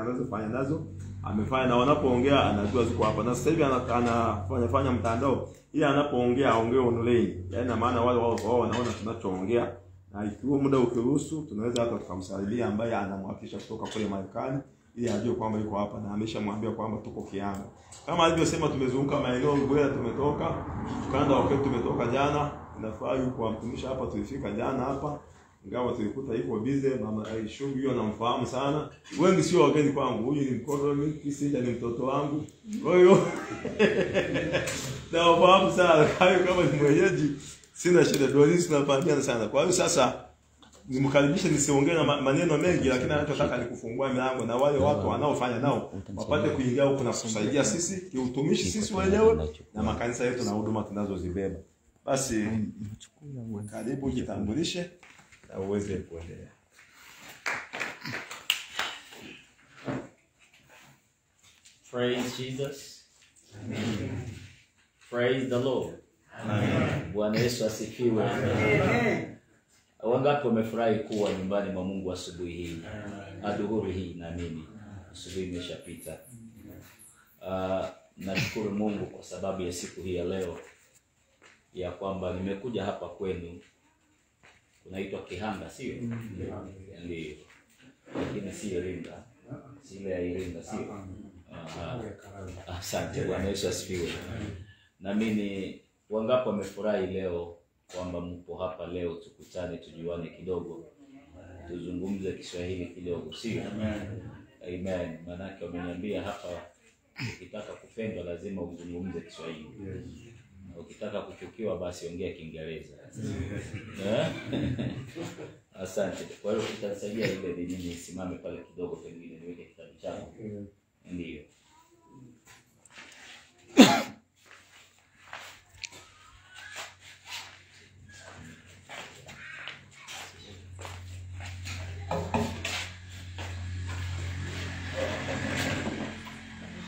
anazofanya nazo amefanya, na wanapoongea anajua ziko hapa, na sasa hivi anafanya fanya mtandao ili anapoongea aongee online, yaani na maana wale wao wao wanaona tunachoongea, na ikiwa muda ukiruhusu, tunaweza hata tukamsalimia ambaye anamwakilisha kutoka kule Marekani ili ajue kwamba yuko hapa na ameshamwambia kwamba tuko Kianga. Kama alivyosema, tumezunguka maeneo Bwera, tumetoka. Ukanda wa kwetu, tumetoka jana. Nafurahi kwa mtumishi hapa, tulifika jana hapa ingawa tulikuta yuko bize. Mama Aishu hiyo namfahamu sana, wengi sio wageni kwangu. Huyu ni mkono mimi, kisi ni mtoto wangu, kwa hiyo nawafahamu sana. Kwa hiyo kama ni mwenyeji, sina shida, Doris tunafahamiana sana. Kwa hiyo sasa nimkaribishe, nisiongee na maneno mengi, lakini anachotaka ni kufungua milango na wale watu wanaofanya nao wapate kuingia huku na kusaidia sisi kiutumishi, sisi wenyewe na makanisa yetu na huduma tunazozibeba. Basi karibu, jitambulishe na uweze kuendelea. Praise Jesus. Amen. Praise the Lord. Amen. Bwana Yesu asifiwe. Amen. Wangapi wamefurahi kuwa nyumbani mwa Mungu asubuhi hii, adhuhuri hii? na mimi? asubuhi imeshapita. Uh, nashukuru Mungu kwa sababu ya siku hii ya leo, ya kwamba nimekuja hapa kwenu. Kunaitwa Kihanga, sio? Ndio, lakini si Iringa, si ile ya Iringa, sio? Aha. Asante. Bwana Yesu asifiwe. Na mimi wangapi wamefurahi leo kwamba mpo hapa leo, tukutane tujuane kidogo, tuzungumze Kiswahili kidogo, sio? Amen. Maanake wameniambia hapa, ukitaka kupendwa lazima uzungumze Kiswahili, ukitaka kuchukiwa basi ongea Kiingereza. Eh? Asante. Kwa hiyo utanisaidia ile nini, simame pale kidogo, pengine niweke kitabu changu. Ndiyo.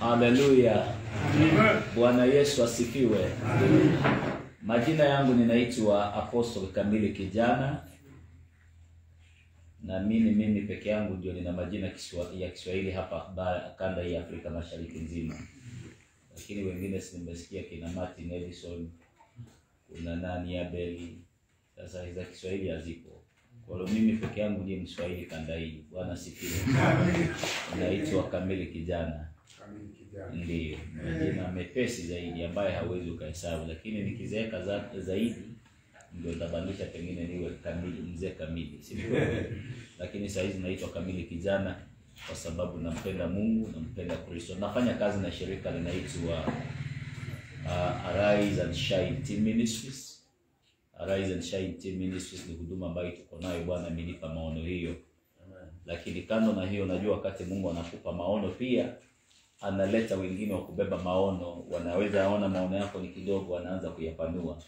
Haleluya. Bwana Yesu asifiwe. Majina yangu ninaitwa Apostle Kamili Kijana. na mimi mimi peke yangu ndio nina majina kiswa, ya Kiswahili hapa kanda hii ya Afrika Mashariki nzima, lakini wengine si nimesikia kina Martin Edison, kuna nani Abeli. Sasa za Kiswahili hazipo, kwa hiyo mimi peke yangu ndiye Mswahili kanda hii. Bwana asifiwe. Naitwa Kamili Kijana. Ndiyo, majina mepesi zaidi ambaye hauwezi ukahesabu, lakini nikizeeka za, zaidi ndio itabadilisha pengine niwe kamili, mzee kamili, si? Lakini saa hizi naitwa Kamili Kijana kwa sababu nampenda Mungu, nampenda Kristo. Nafanya kazi na shirika linaitwa uh, Arise and Shine Team Ministries. Arise and Shine Team Ministries ni huduma ambayo tuko nayo, Bwana amenipa maono hiyo. Lakini kando na hiyo, najua wakati Mungu anakupa maono pia analeta wengine wa kubeba maono, wanaweza ona maono yako ni kidogo, wanaanza kuyapanua.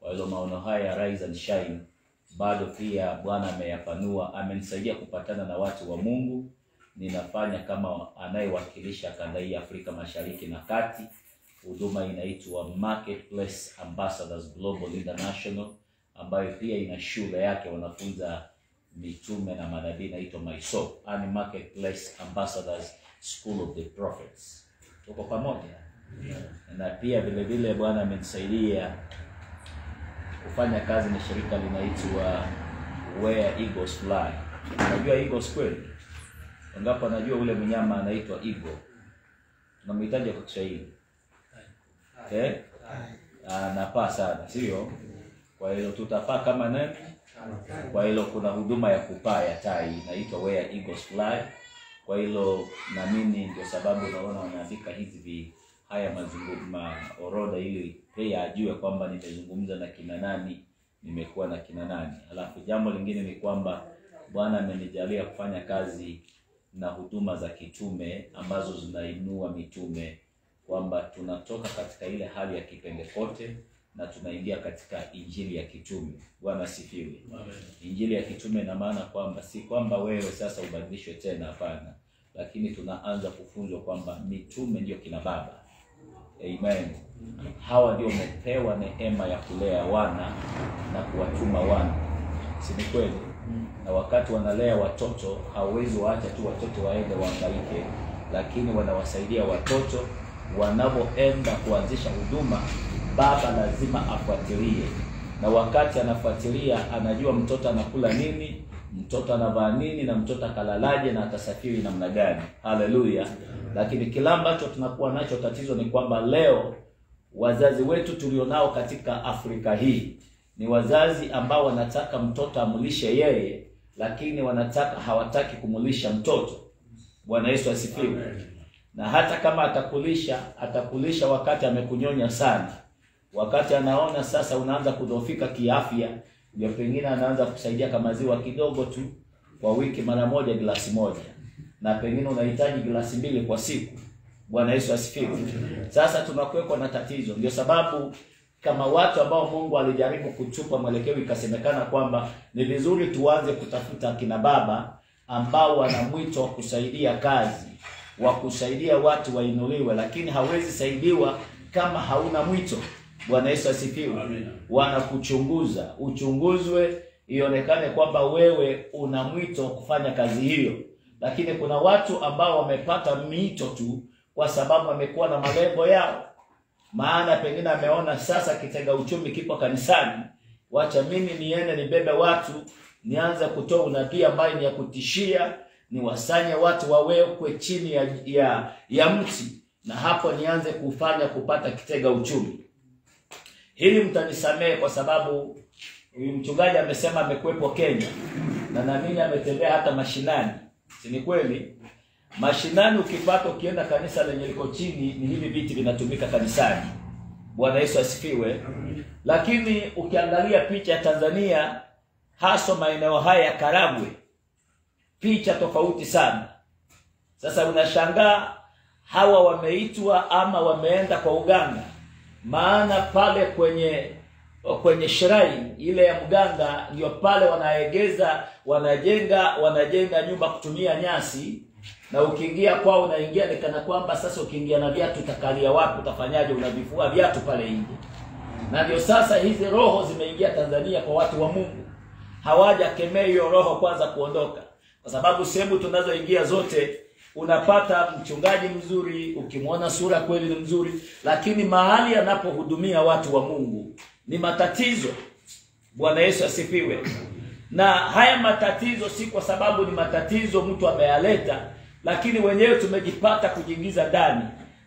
Kwa hiyo maono haya Rise and Shine bado pia Bwana ameyapanua, amenisaidia kupatana na watu wa Mungu. Ninafanya kama anayewakilisha kanda hii Afrika Mashariki na Kati. Huduma inaitwa Marketplace Ambassadors Global International, ambayo pia ina shule yake wanafunza mitume na manabii, inaitwa MySoul, yani Marketplace Ambassadors School of the Prophets. Tuko pamoja na pia vile vile Bwana amenisaidia kufanya kazi na shirika linaitwa Where Eagles Fly. Unajua eagles kweli? Wangapi anajua ule mnyama anaitwa eagle? Tunamhitaji kwa Kiswahili. okay? Anapaa sana, sio? Kwa hiyo tutapaa kama nani? Kwa hilo kuna huduma ya kupaa ya tai inaitwa Where Eagles Fly. Kwa hilo na mimi ndio sababu naona wanaandika hizi vi haya mazungumzo orodha, ili yeye ajue kwamba nimezungumza na kina nani, nimekuwa na kina nani. Alafu jambo lingine ni kwamba Bwana amenijalia kufanya kazi na huduma za kitume ambazo zinainua mitume, kwamba tunatoka katika ile hali ya kipentekoste na tunaingia katika injili ya kitume. Bwana sifiwe. Injili ya kitume ina maana kwamba si kwamba wewe sasa ubadilishwe tena, hapana, lakini tunaanza kufunzwa kwamba mitume ndio kina baba. Amen. Hawa ndio wamepewa neema ya kulea wana na kuwatuma wana, si ni kweli? na wakati wanalea watoto hawezi waacha tu watoto waende waangaike, lakini wanawasaidia watoto wanapoenda kuanzisha huduma. Baba lazima afuatilie, na wakati anafuatilia anajua mtoto anakula nini, mtoto anavaa nini, na mtoto akalalaje na atasafiri namna gani. Haleluya! Lakini kila ambacho tunakuwa nacho tatizo ni kwamba leo wazazi wetu tulionao katika Afrika hii ni wazazi ambao wanataka mtoto amulishe yeye, lakini wanataka hawataki kumulisha mtoto. Bwana Yesu asifiwe. Na hata kama atakulisha, atakulisha wakati amekunyonya sana, wakati anaona sasa unaanza kudhoofika kiafya, ndio pengine anaanza kusaidia kama maziwa kidogo tu kwa wiki, mara moja glasi moja, na pengine unahitaji glasi mbili kwa siku. Bwana Yesu asifiwe. Sasa tunakuwekwa na tatizo, ndio sababu kama watu ambao Mungu alijaribu kutupa mwelekeo, ikasemekana kwamba ni vizuri tuanze kutafuta akina baba ambao wana mwito wa kusaidia kazi, wa kusaidia watu wainuliwe, lakini hawezi saidiwa kama hauna mwito. Bwana Yesu asifiwe. Wanakuchunguza, uchunguzwe, ionekane kwamba wewe una mwito kufanya kazi hiyo, lakini kuna watu ambao wamepata mito tu kwa sababu wamekuwa na malengo yao. Maana pengine ameona sasa kitega uchumi kipo kanisani, wacha mimi niende nibebe watu, nianze kutoa unabii ambayo ni ya kutishia, niwasanye watu wawekwe chini ya, ya ya mti, na hapo nianze kufanya kupata kitega uchumi. Hili mtanisamehe kwa sababu huyu mchungaji amesema amekuwepo Kenya na naamini ametembea hata mashinani, si ni kweli? Mashinani ukipata ukienda kanisa lenye liko chini, ni hivi viti vinatumika kanisani. Bwana Yesu asifiwe. Lakini ukiangalia picha ya Tanzania, haswa maeneo haya ya Karagwe, picha tofauti sana. Sasa unashangaa hawa wameitwa ama wameenda kwa uganga, maana pale kwenye kwenye shrai ile ya mganga ndio pale wanaegeza, wanajenga wanajenga nyumba kutumia nyasi na ukiingia kwao unaingia ni kana kwamba sasa ukiingia na viatu utakalia wapi? Utafanyaje? Unavifua viatu pale nje. Na ndio sasa hizi roho zimeingia Tanzania kwa watu wa Mungu, hawajakemea hiyo roho kwanza kuondoka, kwa sababu sehemu tunazoingia zote unapata mchungaji mzuri, ukimwona sura kweli ni mzuri, lakini mahali anapohudumia watu wa Mungu ni matatizo. Bwana Yesu asifiwe. Na haya matatizo si kwa sababu ni matatizo mtu ameyaleta, lakini wenyewe tumejipata kujiingiza ndani,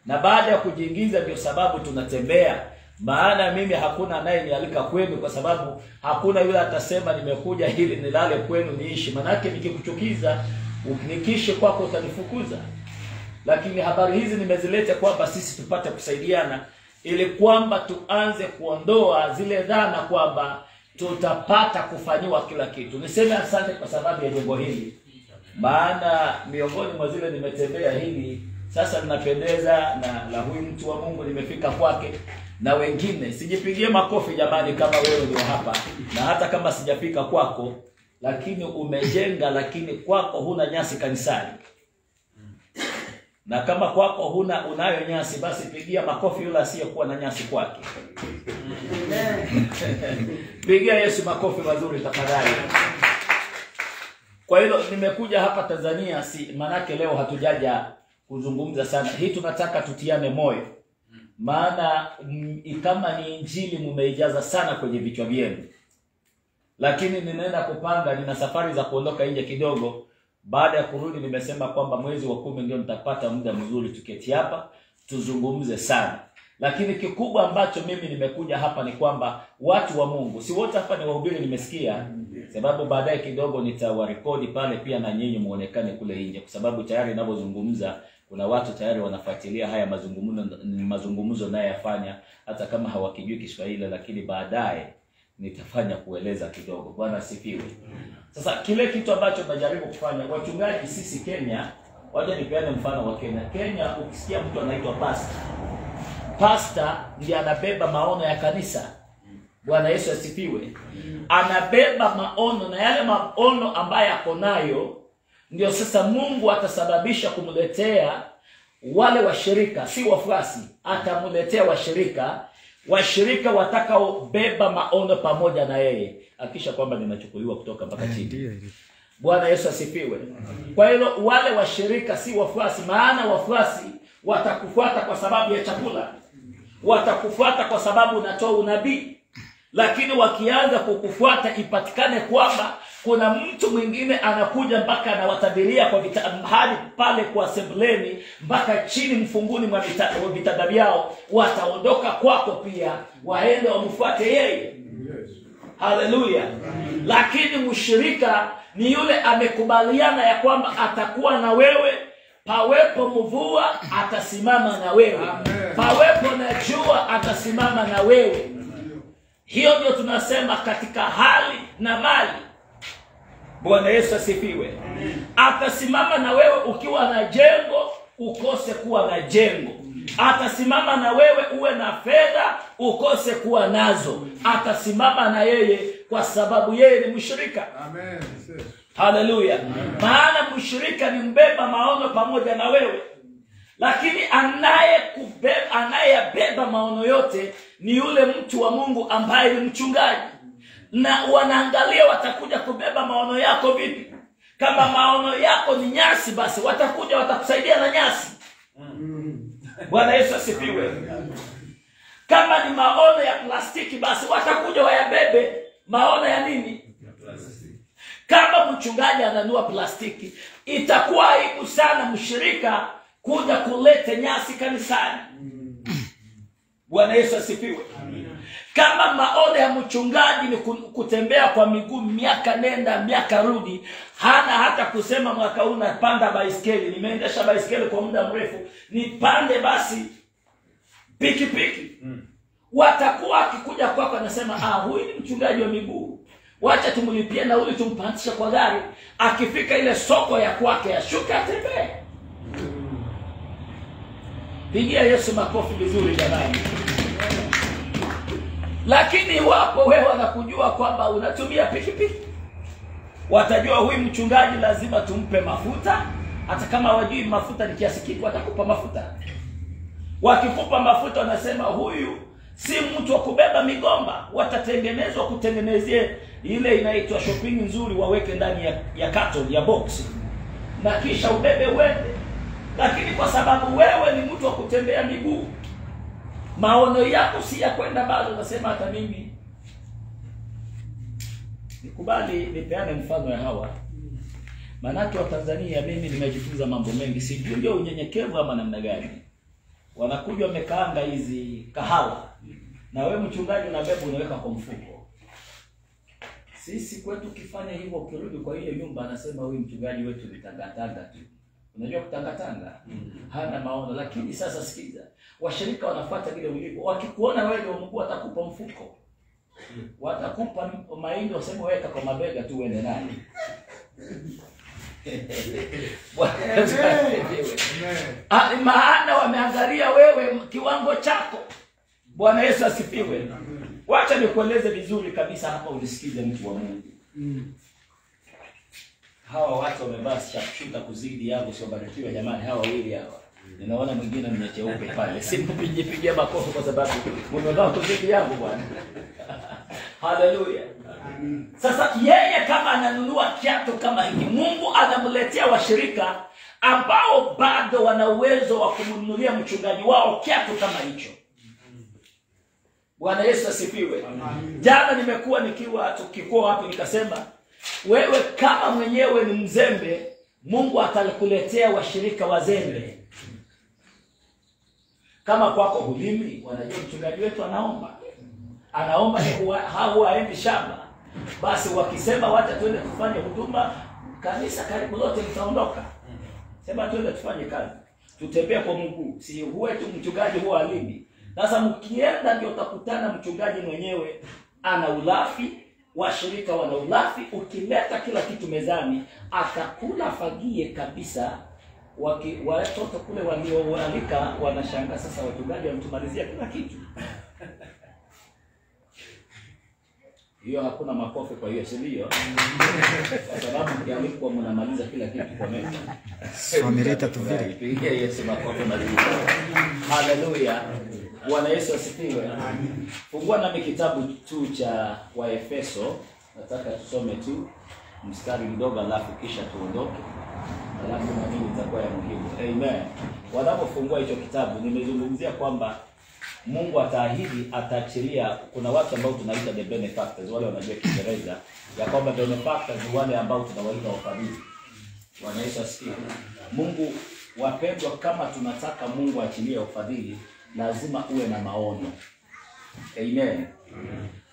na baada ya kujiingiza ndio sababu tunatembea. Maana mimi hakuna anayenialika kwenu, kwa sababu hakuna yule atasema nimekuja ili nilale kwenu niishi. Manake nikikuchukiza, nikiishi kwako utanifukuza. Lakini habari hizi nimezileta kwamba sisi tupate kusaidiana, ili kwamba tuanze kuondoa zile dhana kwamba tutapata kufanyiwa kila kitu. Niseme asante kwa sababu ya jengo hili, maana miongoni mwa zile nimetembea hili sasa linapendeza, na la huyu mtu wa Mungu nimefika kwake, na wengine sijipigie makofi jamani, kama wewe ndio hapa, na hata kama sijafika kwako, lakini umejenga, lakini kwako huna nyasi kanisani, na kama kwako huna unayo nyasi, basi pigia makofi yule asiyekuwa na nyasi kwake. Pigia Yesu makofi mazuri tafadhali. Kwa hilo nimekuja hapa Tanzania, si manake leo hatujaja kuzungumza sana. Hii tunataka tutiane moyo, maana kama ni injili mumeijaza sana kwenye vichwa vyenu, lakini ninaenda kupanga, nina safari za kuondoka nje kidogo. Baada ya kurudi, nimesema kwamba mwezi wa kumi ndio nitapata muda mzuri, tuketi hapa tuzungumze sana lakini kikubwa ambacho mimi nimekuja hapa ni kwamba watu wa Mungu, si wote hapa ni wahubiri, nimesikia sababu, baadaye kidogo nitawarekodi pale pia na nyinyi muonekane kule nje, kwa sababu tayari ninavyozungumza kuna watu tayari wanafuatilia haya mazungumzo mazungumzo nayoyafanya, hata kama hawakijui Kiswahili, lakini baadaye nitafanya kueleza kidogo. Bwana asifiwe. Sasa kile kitu ambacho tunajaribu kufanya wachungaji, sisi Kenya, waje nipeane mfano wa Kenya. Kenya ukisikia mtu anaitwa pastor pastor ndiye anabeba maono ya kanisa. Bwana Yesu asifiwe. Anabeba maono na yale maono ambayo ako nayo, ndio sasa Mungu atasababisha kumletea wale washirika, si wafuasi, atamletea washirika washirika watakaobeba maono pamoja na yeye. Akisha kwamba ninachukuliwa kutoka mpaka chini. bwana yesu asifiwe. Kwa hilo wale washirika si wafuasi maana wafuasi watakufuata kwa sababu ya chakula. Watakufuata kwa sababu unatoa unabii. Lakini wakianza kukufuata ipatikane kwamba kuna mtu mwingine anakuja mpaka anawatabiria kwa hadi pale kwa sebleni mpaka chini mfunguni mwa vita- vitanda vyao. Wataondoka kwako pia waende wamfuate yeye. Haleluya. Lakini mshirika ni yule amekubaliana ya kwamba atakuwa na wewe. Pawepo mvua atasimama na wewe. Pawepo na jua atasimama na wewe. Hiyo ndio tunasema katika hali na mali bwana yesu asifiwe. Atasimama na wewe ukiwa na jengo ukose kuwa na jengo. Atasimama na wewe uwe na fedha ukose kuwa nazo. Atasimama na yeye kwa sababu yeye ni mshirika. Amen. Haleluya maana mshirika ni mbeba maono pamoja na wewe. Lakini anayeyabeba maono yote ni yule mtu wa mungu ambaye ni mchungaji na wanaangalia watakuja kubeba maono yako vipi? Kama maono yako ni nyasi basi watakuja watakusaidia na nyasi. Bwana yesu asipiwe kama ni maono ya plastiki basi watakuja wayabebe. Maono ya nini? Kama mchungaji ananua plastiki itakuwa aibu sana mshirika kuja kulete nyasi kanisani. Bwana yesu asifiwe kama maono ya mchungaji ni kutembea kwa miguu miaka nenda miaka rudi hana hata kusema mwaka huu napanda baiskeli. Nimeendesha baiskeli kwa muda mrefu. Nipande basi pikipiki. Watakuwa akikuja kwako anasema ah, huyu ni mchungaji wa miguu. Wacha tumlipie nauli tumpandishe kwa gari. Akifika ile soko ya kwake ashuke atembee. Pigia yesu makofi vizuri jamani lakini iwapo wewe wanakujua kwamba unatumia pikipiki watajua huyu mchungaji lazima tumpe mafuta. Hata kama wajui mafuta ni kiasi kipi watakupa mafuta. Wakikupa mafuta wanasema huyu si mtu wa kubeba migomba. Watatengenezwa kutengenezie ile inaitwa shopping nzuri waweke ndani ya, ya carton ya box. Na kisha ubebe uende. Lakini kwa sababu wewe ni mtu wa kutembea miguu maono yako si ya kwenda bado unasema hata mimi. Nikubali nipeane mfano ya hawa. Maanake watanzania mimi nimejifunza mambo mengi sijui ndio? Unyenyekevu ama namna gani? Wanakuja wamekaanga hizi kahawa. Na wewe mchungaji unabeba unaweka kwa mfuko. Sisi kwetu ukifanya hivyo ukirudi kwa ile nyumba anasema huyu mchungaji wetu ni tangatanga tu. Unajua kutangatanga? Hana maono. Lakini sasa sikiza washirika wanafuata vile ulivyo. Wakikuona wewe ndio mkuu watakupa mfuko. Watakupa mahindi waseme weka kwa mabega tu uende naye. Ah, maana wameangalia wewe kiwango chako. Bwana yesu asifiwe. Wacha nikueleze vizuri kabisa hapa ulisikize mtu wa mungu. Hawa watu wamevaa shapshuta kuzidi yangu siobarikiwa jamani hawa wawili hawa ninaona mwingine mwenye cheupe pale. Simpigipigia makofi kwa sababu mumevaa kuzidi yangu bwana. Haleluya. Sasa yeye kama ananunua kiatu kama hiki mungu anamletea washirika ambao bado wana uwezo wa kumnunulia mchungaji wao kiatu kama hicho. Bwana yesu asifiwe. Jana nimekuwa nikiwa tukikuwa wapi nikasema wewe kama mwenyewe ni mzembe mungu atakuletea washirika wazembe kama kwako hulimi wanajua mchungaji wetu anaomba. Anaomba aendi shamba. Basi wakisema wacha tuende tufanye huduma kanisa karibu lote litaondoka. Sema tuende tufanye kazi. Tutembee kwa mguu. Si huwe tu mchungaji huwa alimi sasa mkienda ndio utakutana mchungaji mwenyewe ana ulafi washirika wana ulafi. Ukileta kila kitu mezani atakula fagie kabisa waki, watoto kule walioalika wanashanga sasa wachungaji wametumalizia kila kitu hiyo hakuna makofi kwa hiyo si ndio kwa sababu mkialikwa mnamaliza kila kitu kwa meza Wameleta tu vile. Pigia Yesu makofi mazuri. Haleluya. Bwana Yesu asifiwe. Fungua nami kitabu tu cha Waefeso, nataka tusome tu mstari mdogo, alafu kisha tuondoke, alafu na nini itakuwa ya muhimu. Amen. Wanapofungua hicho kitabu, nimezungumzia kwamba Mungu ataahidi, ataachilia. Kuna watu ambao tunaita the benefactors, wale wanajua Kiingereza, ya kwamba benefactors ni wale ambao tunawaita wafadhili. Bwana Yesu asifiwe. Mungu wapendwa, kama tunataka Mungu aachilie ufadhili, lazima uwe na maono. Amen.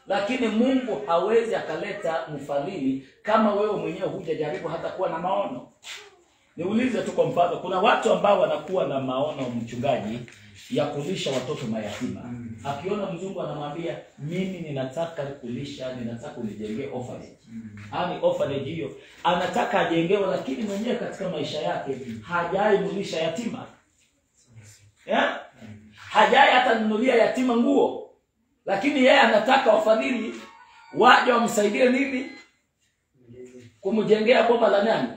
Lakini Mungu hawezi akaleta mfadhili kama wewe mwenyewe hujajaribu hata kuwa na maono. Niulize tu kwa mfano, kuna watu ambao wanakuwa na maono, mchungaji, ya kulisha watoto mayatima. Akiona mzungu anamwambia mimi ninataka kulisha, ninataka unijengee orphanage. Yaani orphanage hiyo anataka ajengewe, lakini mwenyewe katika maisha yake hajai mlisha yatima. Yeah? Hajai hata nunulia yatima nguo. Lakini yeye anataka wafadhili waje wamsaidie nini? Kumjengea boma la nani?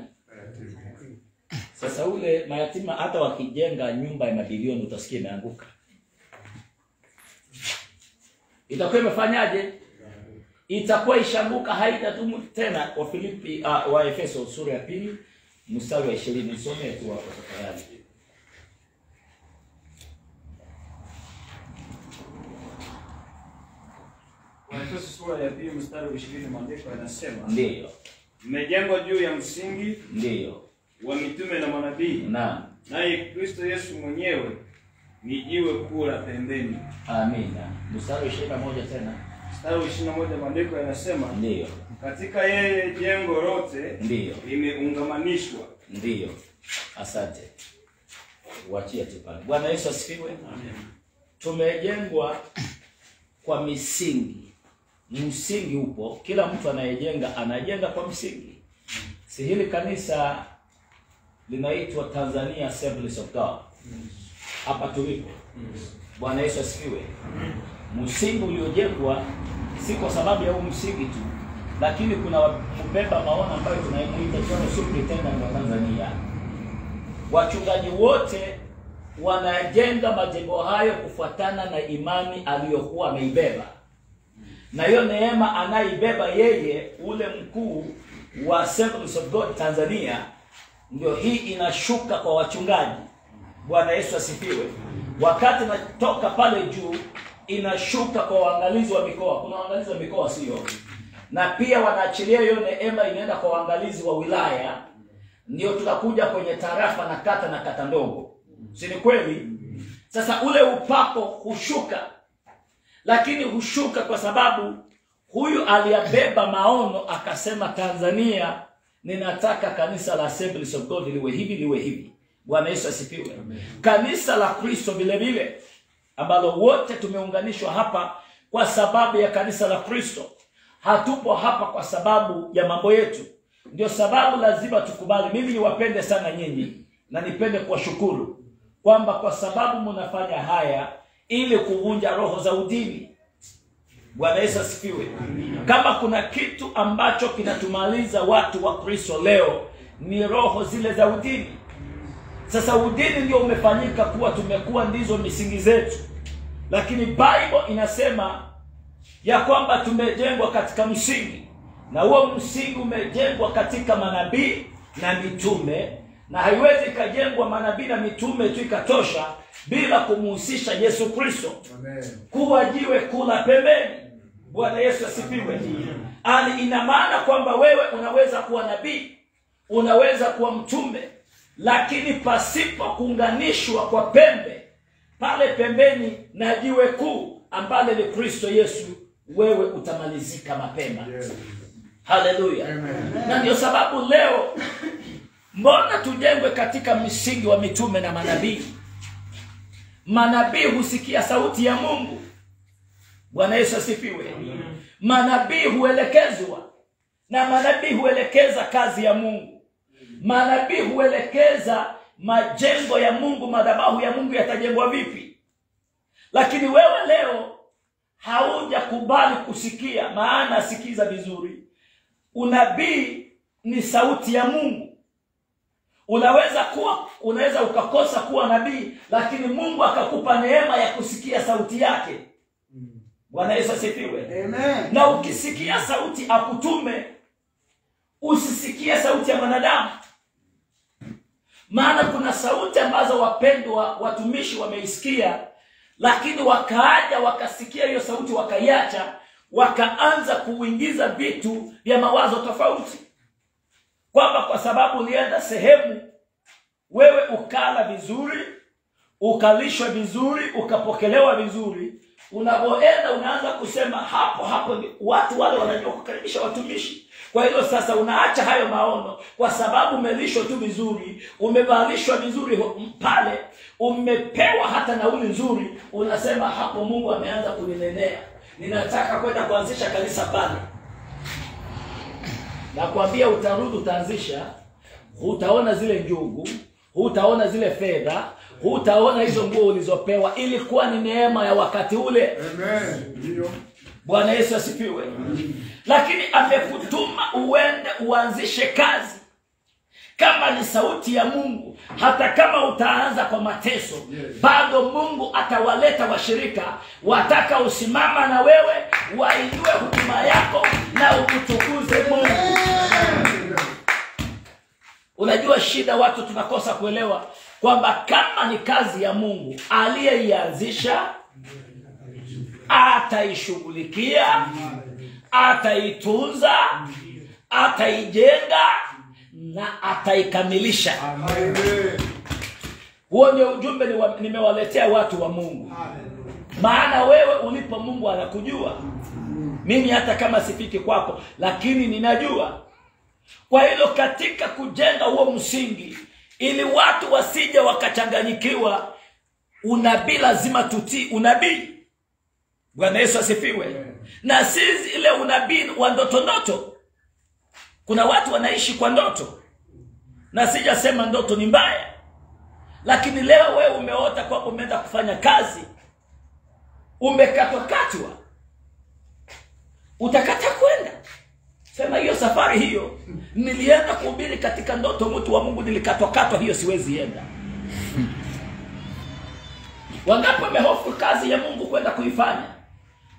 Sasa ule mayatima hata wakijenga nyumba ya mabilioni utasikia imeanguka. Itakuwa imefanyaje? Itakuwa ishanguka, haitadumu tena. Wa Filipi uh, wa Efeso sura ya pili mstari wa 20 nisomee tu hapo tafadhali. Waefeso sura ya pili mstari wa ishirini maandiko yanasema Ndiyo, mmejengwa juu ya msingi ndiyo. Wa mitume na manabii, na naye Kristo Yesu mwenyewe ni jiwe kuu la pembeni. Amina. Mstari wa 21 tena. Mstari ishirini na moja maandiko yanasema Ndiyo, katika yeye jengo lote ndiyo. limeungamanishwa. Ndiyo, asante. Uachie tu pale. Bwana Yesu asifiwe. Tumejengwa kwa misingi. Msingi upo, kila mtu anayejenga anajenga kwa msingi. Si hili kanisa linaitwa Tanzania Assemblies of God hapa tulipo. Bwana Yesu asifiwe. Msingi uliojengwa si kwa sababu ya huu msingi tu, lakini kuna mbeba maono ambayo tunaimuita General Superintendent wa Tanzania. Wachungaji wote wanajenga majengo hayo kufuatana na imani aliyokuwa ameibeba, na hiyo neema anaibeba yeye, ule mkuu wa Assemblies of God Tanzania, ndio hii inashuka kwa wachungaji. Bwana Yesu asifiwe. Wakati natoka pale juu inashuka kwa waangalizi wa mikoa. Kuna waangalizi wa mikoa sio? Na pia wanaachilia hiyo neema inaenda kwa waangalizi wa wilaya, ndio tutakuja kwenye tarafa na kata na kata ndogo, si ni kweli? Sasa ule upako hushuka, lakini hushuka kwa sababu huyu aliyabeba maono akasema, Tanzania ninataka kanisa la Assemblies of God liwe hivi liwe hivi. Bwana Yesu asifiwe. Kanisa la Kristo vile vile ambalo wote tumeunganishwa hapa kwa sababu ya kanisa la Kristo. Hatupo hapa kwa sababu ya mambo yetu. Ndio sababu lazima tukubali. Mimi niwapende sana nyinyi na nipende kuwashukuru kwamba kwa sababu mnafanya haya ili kuvunja roho za udini. Bwana Yesu asifiwe. Kama kuna kitu ambacho kinatumaliza watu wa Kristo leo ni roho zile za udini. Sasa udini ndio umefanyika kuwa tumekuwa ndizo misingi zetu, lakini Bible inasema ya kwamba tumejengwa katika msingi, na huo msingi umejengwa katika manabii na mitume, na haiwezi ikajengwa manabii na mitume tu ikatosha bila kumhusisha Yesu Kristo kuwa jiwe kula pembeni. Bwana Yesu asifiwe. Ali, ina maana kwamba wewe unaweza kuwa nabii, unaweza kuwa mtume lakini pasipo kuunganishwa kwa pembe pale pembeni na jiwe kuu ambalo ni Kristo Yesu, wewe utamalizika mapema. Haleluya! Na ndio sababu leo, mbona tujengwe katika msingi wa mitume na manabii? Manabii husikia sauti ya Mungu. Bwana Yesu asifiwe. Manabii huelekezwa na manabii huelekeza kazi ya Mungu manabii huelekeza majengo ya Mungu, madhabahu ya Mungu yatajengwa vipi. Lakini wewe leo haujakubali kusikia. Maana sikiza vizuri, unabii ni sauti ya Mungu. unaweza kuwa unaweza ukakosa kuwa nabii lakini mungu akakupa neema ya kusikia sauti yake bwana yesu asifiwe. Amen. na ukisikia sauti akutume usisikie sauti ya mwanadamu. Maana kuna sauti ambazo wapendwa watumishi wameisikia lakini wakaaja wakasikia hiyo sauti wakaiacha wakaanza kuingiza vitu vya mawazo tofauti. Kwamba kwa sababu ulienda sehemu wewe ukala vizuri ukalishwa vizuri ukapokelewa vizuri unapoenda unaanza kusema hapo hapo watu wale wanajua kukaribisha watumishi. Kwa hiyo sasa unaacha hayo maono kwa sababu umelishwa tu vizuri umevalishwa vizuri pale umepewa hata nauli nzuri unasema hapo mungu ameanza kuninenea. Ninataka kwenda kuanzisha kanisa pale. Nakwambia utarudi utaanzisha hutaona zile njugu hutaona zile fedha hutaona hizo nguo ulizopewa. Ilikuwa ni neema ya wakati ule. Amen. Bwana yesu asifiwe. Lakini amekutuma uende uanzishe kazi. Kama ni sauti ya mungu hata kama utaanza kwa mateso bado mungu atawaleta washirika. Wataka usimama na wewe wainue huduma yako na uutukuze mungu. Unajua shida watu tunakosa kuelewa kwamba kama ni kazi ya mungu aliyeianzisha ataishughulikia ataitunza ataijenga na ataikamilisha. Huo ndio ujumbe nimewaletea watu wa mungu. Maana wewe ulipo mungu anakujua. Mimi hata kama sifiki kwako lakini ninajua. Kwa hilo katika kujenga huo msingi ili watu wasije wakachanganyikiwa unabii lazima tutii unabii. Bwana yesu asifiwe. Na si ile unabii wa ndoto ndoto kuna watu wanaishi kwa ndoto. Na sijasema ndoto ni mbaya lakini leo wewe umeota kwamba umeenda kufanya kazi umekatwakatwa utakata kwenda sema hiyo safari hiyo. Nilienda kuhubiri katika ndoto mtu wa mungu nilikatwakatwa hiyo siwezi enda. Wangapi wamehofu kazi ya mungu kwenda kuifanya?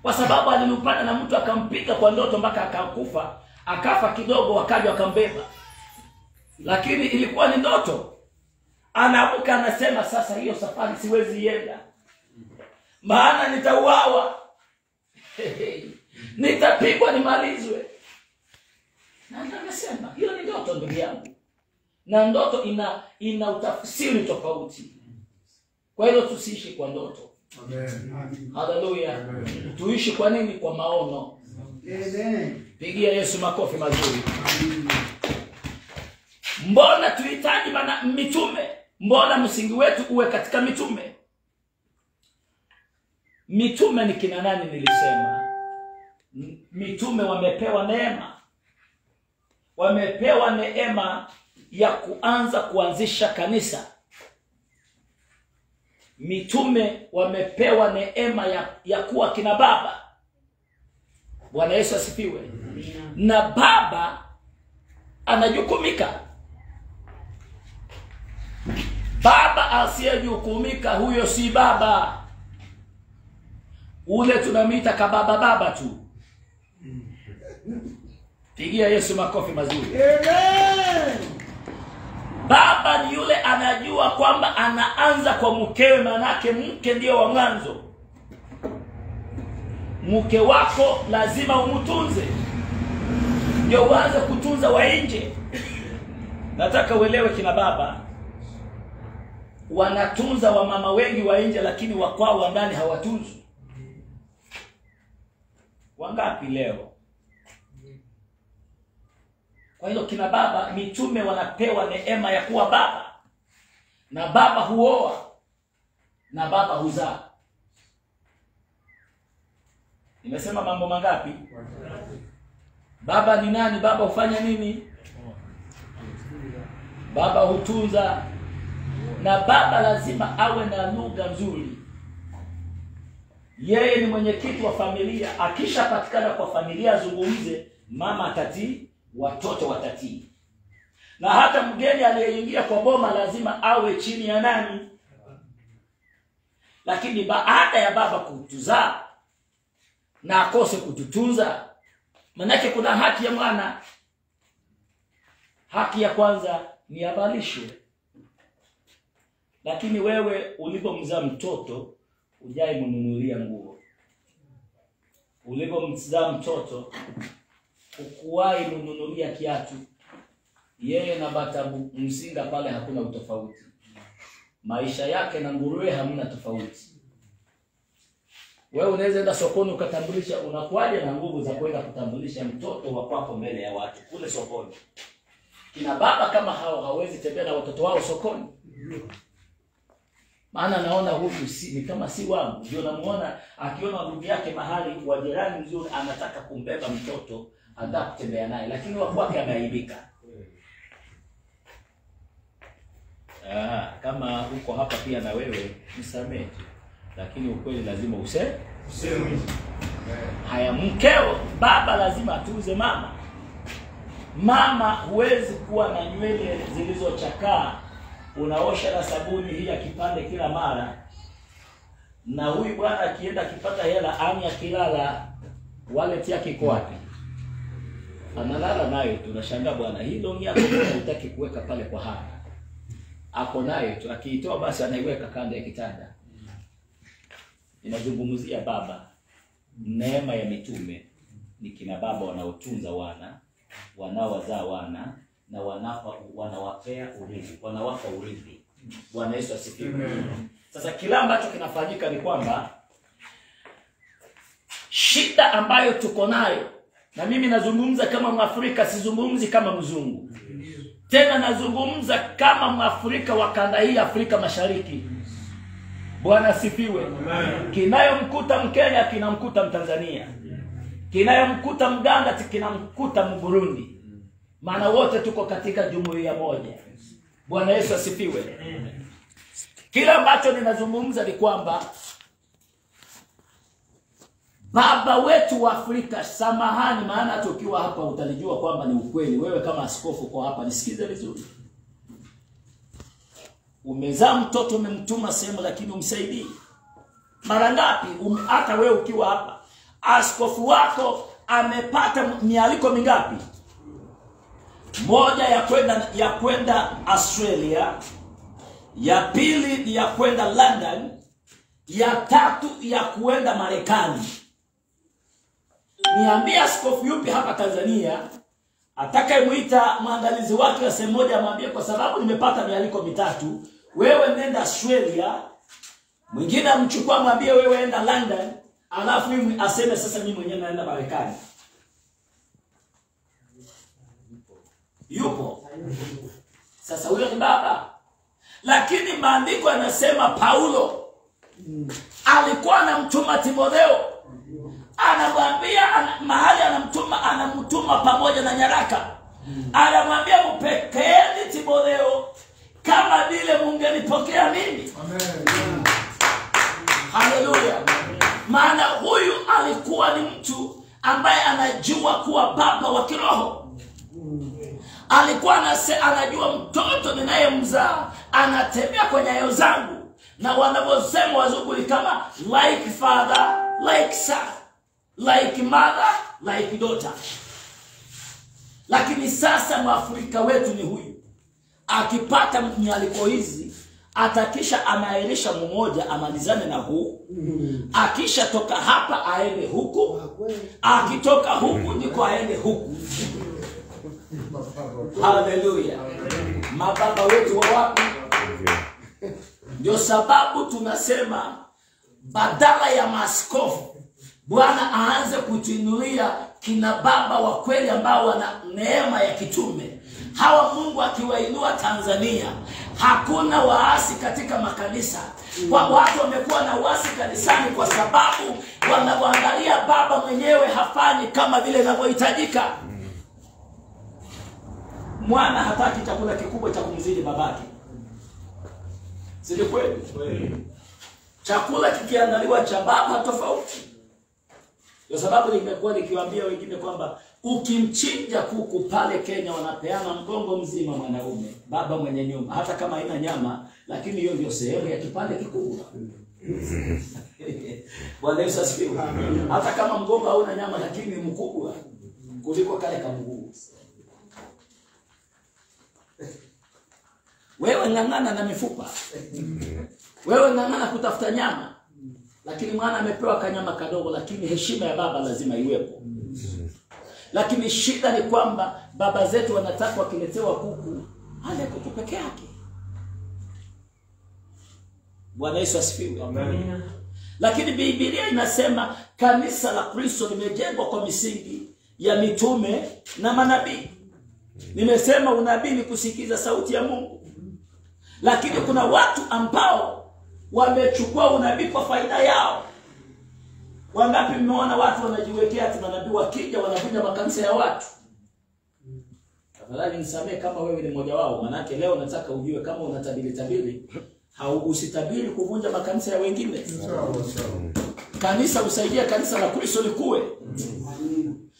Kwa sababu alilupana na mtu akampiga kwa ndoto mpaka akakufa. Akafa kidogo wakaja wakambeba lakini ilikuwa ni ndoto. Anaamka anasema sasa hiyo safari siwezi ienda maana nitauawa. Nitapigwa nimalizwe na ndio amesema hiyo ni ndoto ndugu yangu. Na ndoto ina ina utafsiri tofauti. Kwa hiyo tusiishi kwa ndoto. Amen. haleluya tuishi kwa nini? Kwa maono. Amen. pigia yesu makofi mazuri. Mbona tuhitaji mana mitume? Mbona msingi wetu uwe katika mitume? Mitume ni kina nani nilisema? Mitume wamepewa neema wamepewa neema ya kuanza kuanzisha kanisa. Mitume wamepewa neema ya, ya kuwa kina baba. Bwana yesu asifiwe. Na baba anajukumika. Baba asiyejukumika huyo si baba. Ule tunamwita kababa baba tu pigia yesu makofi mazuri. Amen. baba ni yule anajua kwamba anaanza kwa mkewe manake mke ndio wa mwanzo. Mke wako lazima umtunze ndio uanze kutunza wa nje. Nataka uelewe kina baba wanatunza wamama wengi wa nje lakini wakwao wa ndani hawatunzwi. Wangapi leo kwa hiyo kina baba mitume wanapewa neema ya kuwa baba. Na baba huoa na baba huzaa. Nimesema mambo mangapi? Baba ni nani? Baba hufanya nini? Baba hutunza. Na baba lazima awe na lugha nzuri. Yeye ni mwenyekiti wa familia. Akishapatikana kwa familia azungumze mama atatii watoto watatii. Na hata mgeni aliyeingia kwa boma lazima awe chini ya nani? Lakini baada ya baba kutuzaa na akose kututunza manake kuna haki ya mwana. Haki ya kwanza ni avalishwe. Lakini wewe ulipomzaa mtoto ujai mnunulia nguo. Ulipomzaa mtoto ukuwahi mnunulia kiatu yeye na bata mzinga pale hakuna utofauti. Maisha yake na nguruwe hamna tofauti. Wewe unaweza enda sokoni ukatambulisha unakuwaje na nguvu za kwenda kutambulisha mtoto wa kwako mbele ya watu kule sokoni? Kina baba kama hao hawezi tembea na watoto wao sokoni? Maana naona huyu si ni kama si wangu. Ndio namuona akiona ndugu yake mahali wa jirani mzuri anataka kumbeba mtoto anataka kutembea naye lakini wa kwake ameaibika Ah, kama uko hapa pia na wewe msamehe lakini ukweli lazima use useme. haya mkeo baba lazima atuze mama. Mama huwezi kuwa na nywele zilizochakaa unaosha na sabuni hii ya kipande kila mara na huyu bwana akienda akipata hela ani akilala wallet yake iko wapi analala nayo tu unashangaa bwana hii long yako hutaki kuweka pale kwa haya, ako nayo tu akiitoa basi anaiweka kando ya kitanda. Inazungumzia baba neema ya mitume ni kina baba wanaotunza wana wanaowazaa wana na wanapa wanawapea urithi wanawapa urithi. Bwana yesu asifiwe. Sasa kila ambacho kinafanyika ni kwamba shida ambayo tuko nayo na mimi nazungumza kama mwafrika sizungumzi kama mzungu. Tena nazungumza kama mwafrika wa kanda hii afrika mashariki. Bwana asifiwe. Kinayomkuta mkenya kinamkuta mtanzania. Kinayomkuta mganda kinamkuta mburundi. Maana wote tuko katika jumuiya moja. Bwana yesu asifiwe. Kila ambacho ninazungumza ni kwamba baba wetu wa afrika samahani maana hata ukiwa hapa utalijua kwamba ni ukweli. Wewe kama askofu uko hapa nisikize vizuri. Umezaa mtoto umemtuma sehemu lakini umsaidii. Mara ngapi hata wewe ukiwa hapa askofu wako amepata mialiko mingapi? Moja ya kwenda ya kwenda australia ya pili ya kwenda london ya tatu ya kuenda marekani niambie askofu yupi hapa tanzania atakayemwita mwandalizi wake wa sehemu moja amwambie kwa sababu nimepata mialiko mitatu wewe nenda australia mwingine amchukua mwambie wewe enda london alafu mimi aseme sasa mimi mwenyewe naenda marekani. Yupo. Sasa huyo ni baba. Lakini maandiko yanasema paulo alikuwa anamtuma timotheo anamwambia ana, mahali anamtuma anamtuma pamoja na nyaraka. Anamwambia mpekeeni timotheo kama vile mungenipokea mimi. Haleluya maana huyu alikuwa ni mtu ambaye anajua kuwa baba wa kiroho. Alikuwa anase, anajua mtoto ninayemzaa anatembea kwa nyayo zangu. Na wanavyosema wazungu ni kama like father like son like mother like daughter. Lakini sasa mwafrika wetu ni huyu. Akipata mialiko hizi atakisha ameairisha mmoja amalizane na huu. Akisha toka hapa aende huku. Akitoka huku ndiko aende huku. Haleluya mababa wetu wa wapi? Ndio sababu tunasema badala ya maaskofu bwana aanze kutuinulia kina baba wa kweli ambao wana neema ya kitume. Hawa mungu akiwainua tanzania hakuna waasi katika makanisa. Kwa watu wamekuwa na uasi kanisani kwa sababu wanavyoangalia baba mwenyewe hafanyi kama vile inavyohitajika. Mwana hataki chakula kikubwa cha kumzidi babake. Si kweli. Chakula kikiandaliwa cha baba tofauti Kwa sababu nimekuwa nikiwaambia wengine kwamba ukimchinja kuku pale Kenya wanapeana mgongo mzima mwanaume, baba mwenye nyumba, hata kama haina nyama, lakini hiyo ndio sehemu ya kipande kikubwa. Bwana Yesu asifiwe. Hata kama mgongo hauna nyama, lakini ni mkubwa kuliko kale kamguu. Wewe ng'ang'ana na mifupa, wewe ng'ang'ana kutafuta nyama, lakini mwana amepewa kanyama kadogo, lakini heshima ya baba lazima iwepo. Lakini shida ni kwamba baba zetu wanataka wakiletewa kuku ale kuku peke yake. Bwana Yesu asifiwe. Lakini Biblia inasema kanisa la Kristo limejengwa kwa misingi ya mitume na manabii. Nimesema unabii ni kusikiza sauti ya Mungu, lakini kuna watu ambao wamechukua unabii kwa faida yao. Wangapi mmeona watu wanajiwekea ati manabii, wakija wanavunja makanisa ya watu? Tafadhali nisamee kama wewe ni mmoja wao, manake leo nataka ujue kama unatabiri tabiri, usitabiri kuvunja makanisa ya wengine. Kanisa usaidia kanisa la Kristo likuwe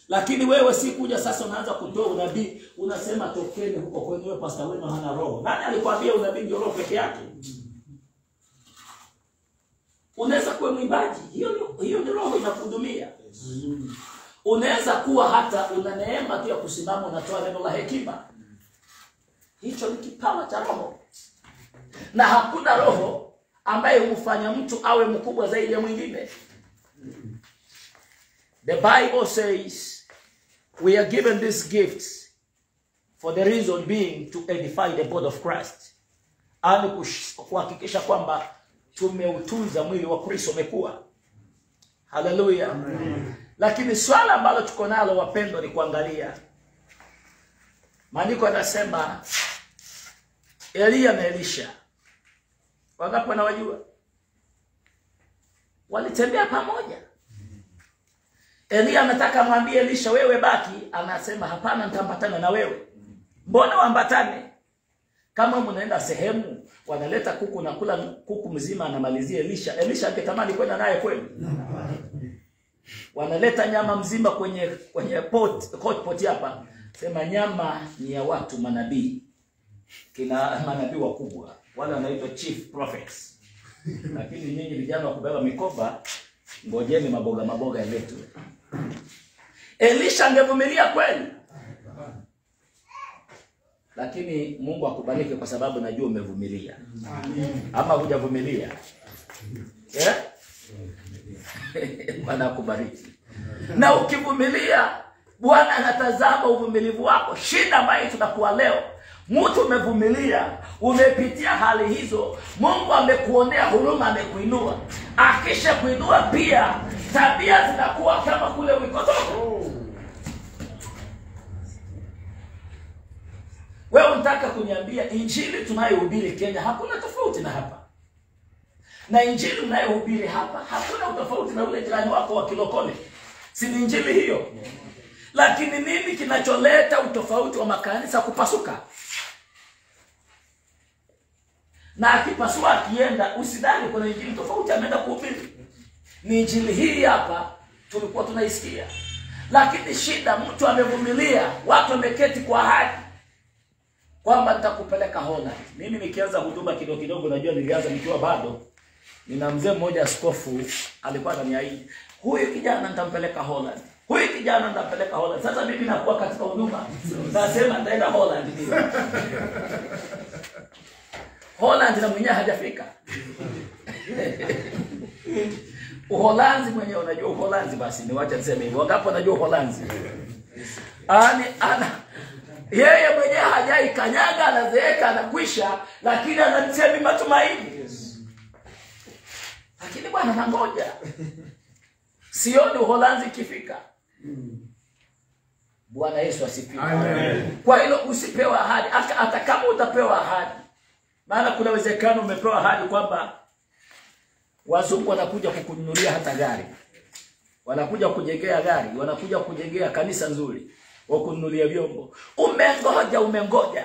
Lakini wewe si kuja sasa unaanza kutoa unabii, unasema tokeni huko kwenu, wewe pastor wenu hana roho. Nani alikwambia unabii ndio roho peke yake? Unaweza kuwa mwimbaji, hiyo hiyo ni roho inakuhudumia. Unaweza kuwa hata una neema tu ya kusimama unatoa neno la hekima, hicho ni kipawa cha roho, na hakuna roho ambaye humfanya mtu awe mkubwa zaidi ya mwingine. The Bible says we are given these gifts for the reason being to edify the body of Christ, ani kuhakikisha kwamba tumeutunza mwili wa Kristo umekuwa. Haleluya! Lakini swala ambalo tuko nalo wapendwa, ni kuangalia maandiko yanasema Eliya na Elisha, wangapi wanawajua? Walitembea pamoja. Eliya anataka amwambie Elisha, wewe baki, anasema hapana, nitaambatana na wewe. Mbona waambatane? Kama mnaenda sehemu wanaleta kuku na kula kuku mzima, anamalizia Elisha. Elisha angetamani kwenda naye kweli? Wanaleta nyama mzima kwenye kwenye pot, hot pot hapa, sema nyama ni ya watu manabii, kina manabii wakubwa wale wanaitwa chief prophets. Lakini nyinyi vijana wa kubeba mikoba, ngojeni maboga maboga yetu. Elisha angevumilia kweli? Lakini Mungu akubariki kwa sababu najua umevumilia. Ama hujavumilia? Eh? Bwana akubariki. Na ukivumilia, Bwana anatazama uvumilivu wako. Shida ambayo tunakuwa leo, mtu umevumilia, umepitia hali hizo, Mungu amekuonea huruma, amekuinua. Akisha kuinua pia, tabia zinakuwa kama kule ulikotoka. Wewe unataka kuniambia injili tunayohubiri Kenya hakuna tofauti na hapa, na injili unayohubiri hapa hakuna utofauti na ule jirani wako wa Kilokole, si ni injili hiyo? Lakini nini kinacholeta utofauti wa makanisa kupasuka? Na akipasua akienda, usidhani kuna injili tofauti ameenda kuhubiri. Ni injili hii hapa tulikuwa tunaisikia, lakini shida, mtu amevumilia, watu wameketi kwa ahadi kwamba nitakupeleka Holland. Mimi nikianza huduma kidogo kidogo, najua nilianza nikiwa bado, nina mzee mmoja askofu alikuwa ananiahidi, huyu kijana nitampeleka Holland, huyu kijana nitampeleka Holland. Sasa mimi nakuwa katika huduma, nasema nitaenda Holland ndio Holland na mwenyewe hajafika Uholanzi mwenyewe unajua Uholanzi, basi niwache niseme hivyo. Wangapi wanajua Uholanzi? Ani ana yeye mwenyewe hajai kanyaga, anazeeka, anakwisha, lakini ananitia mi matumaini. Lakini bwana, nangoja, sioni Uholanzi ikifika. Bwana Yesu asifiwe. Kwa hilo usipewa ahadi, hata hata kama utapewa ahadi, maana kuna uwezekano umepewa ahadi kwamba wazungu wanakuja kukununulia hata gari, wanakuja kujengea gari, wanakuja kujengea kanisa nzuri, wakununulia vyombo. Umengoja, umengoja,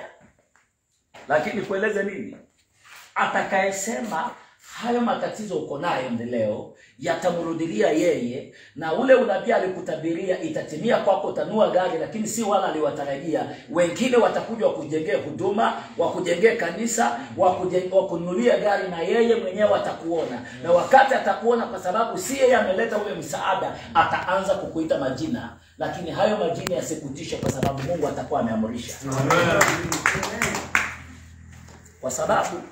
lakini kueleze nini? Atakayesema hayo matatizo uko nayo leo yatamrudilia yeye, na ule unabii alikutabiria itatimia kwako, utanua gari, lakini si wala aliwatarajia. Wengine watakuja wakujengee huduma, wakujengee kanisa, wakununulia gari, na yeye mwenyewe atakuona, na wakati atakuona, kwa sababu si yeye ameleta ule msaada, ataanza kukuita majina, lakini hayo majina yasikutisha, kwa sababu Mungu atakuwa ameamrisha, kwa sababu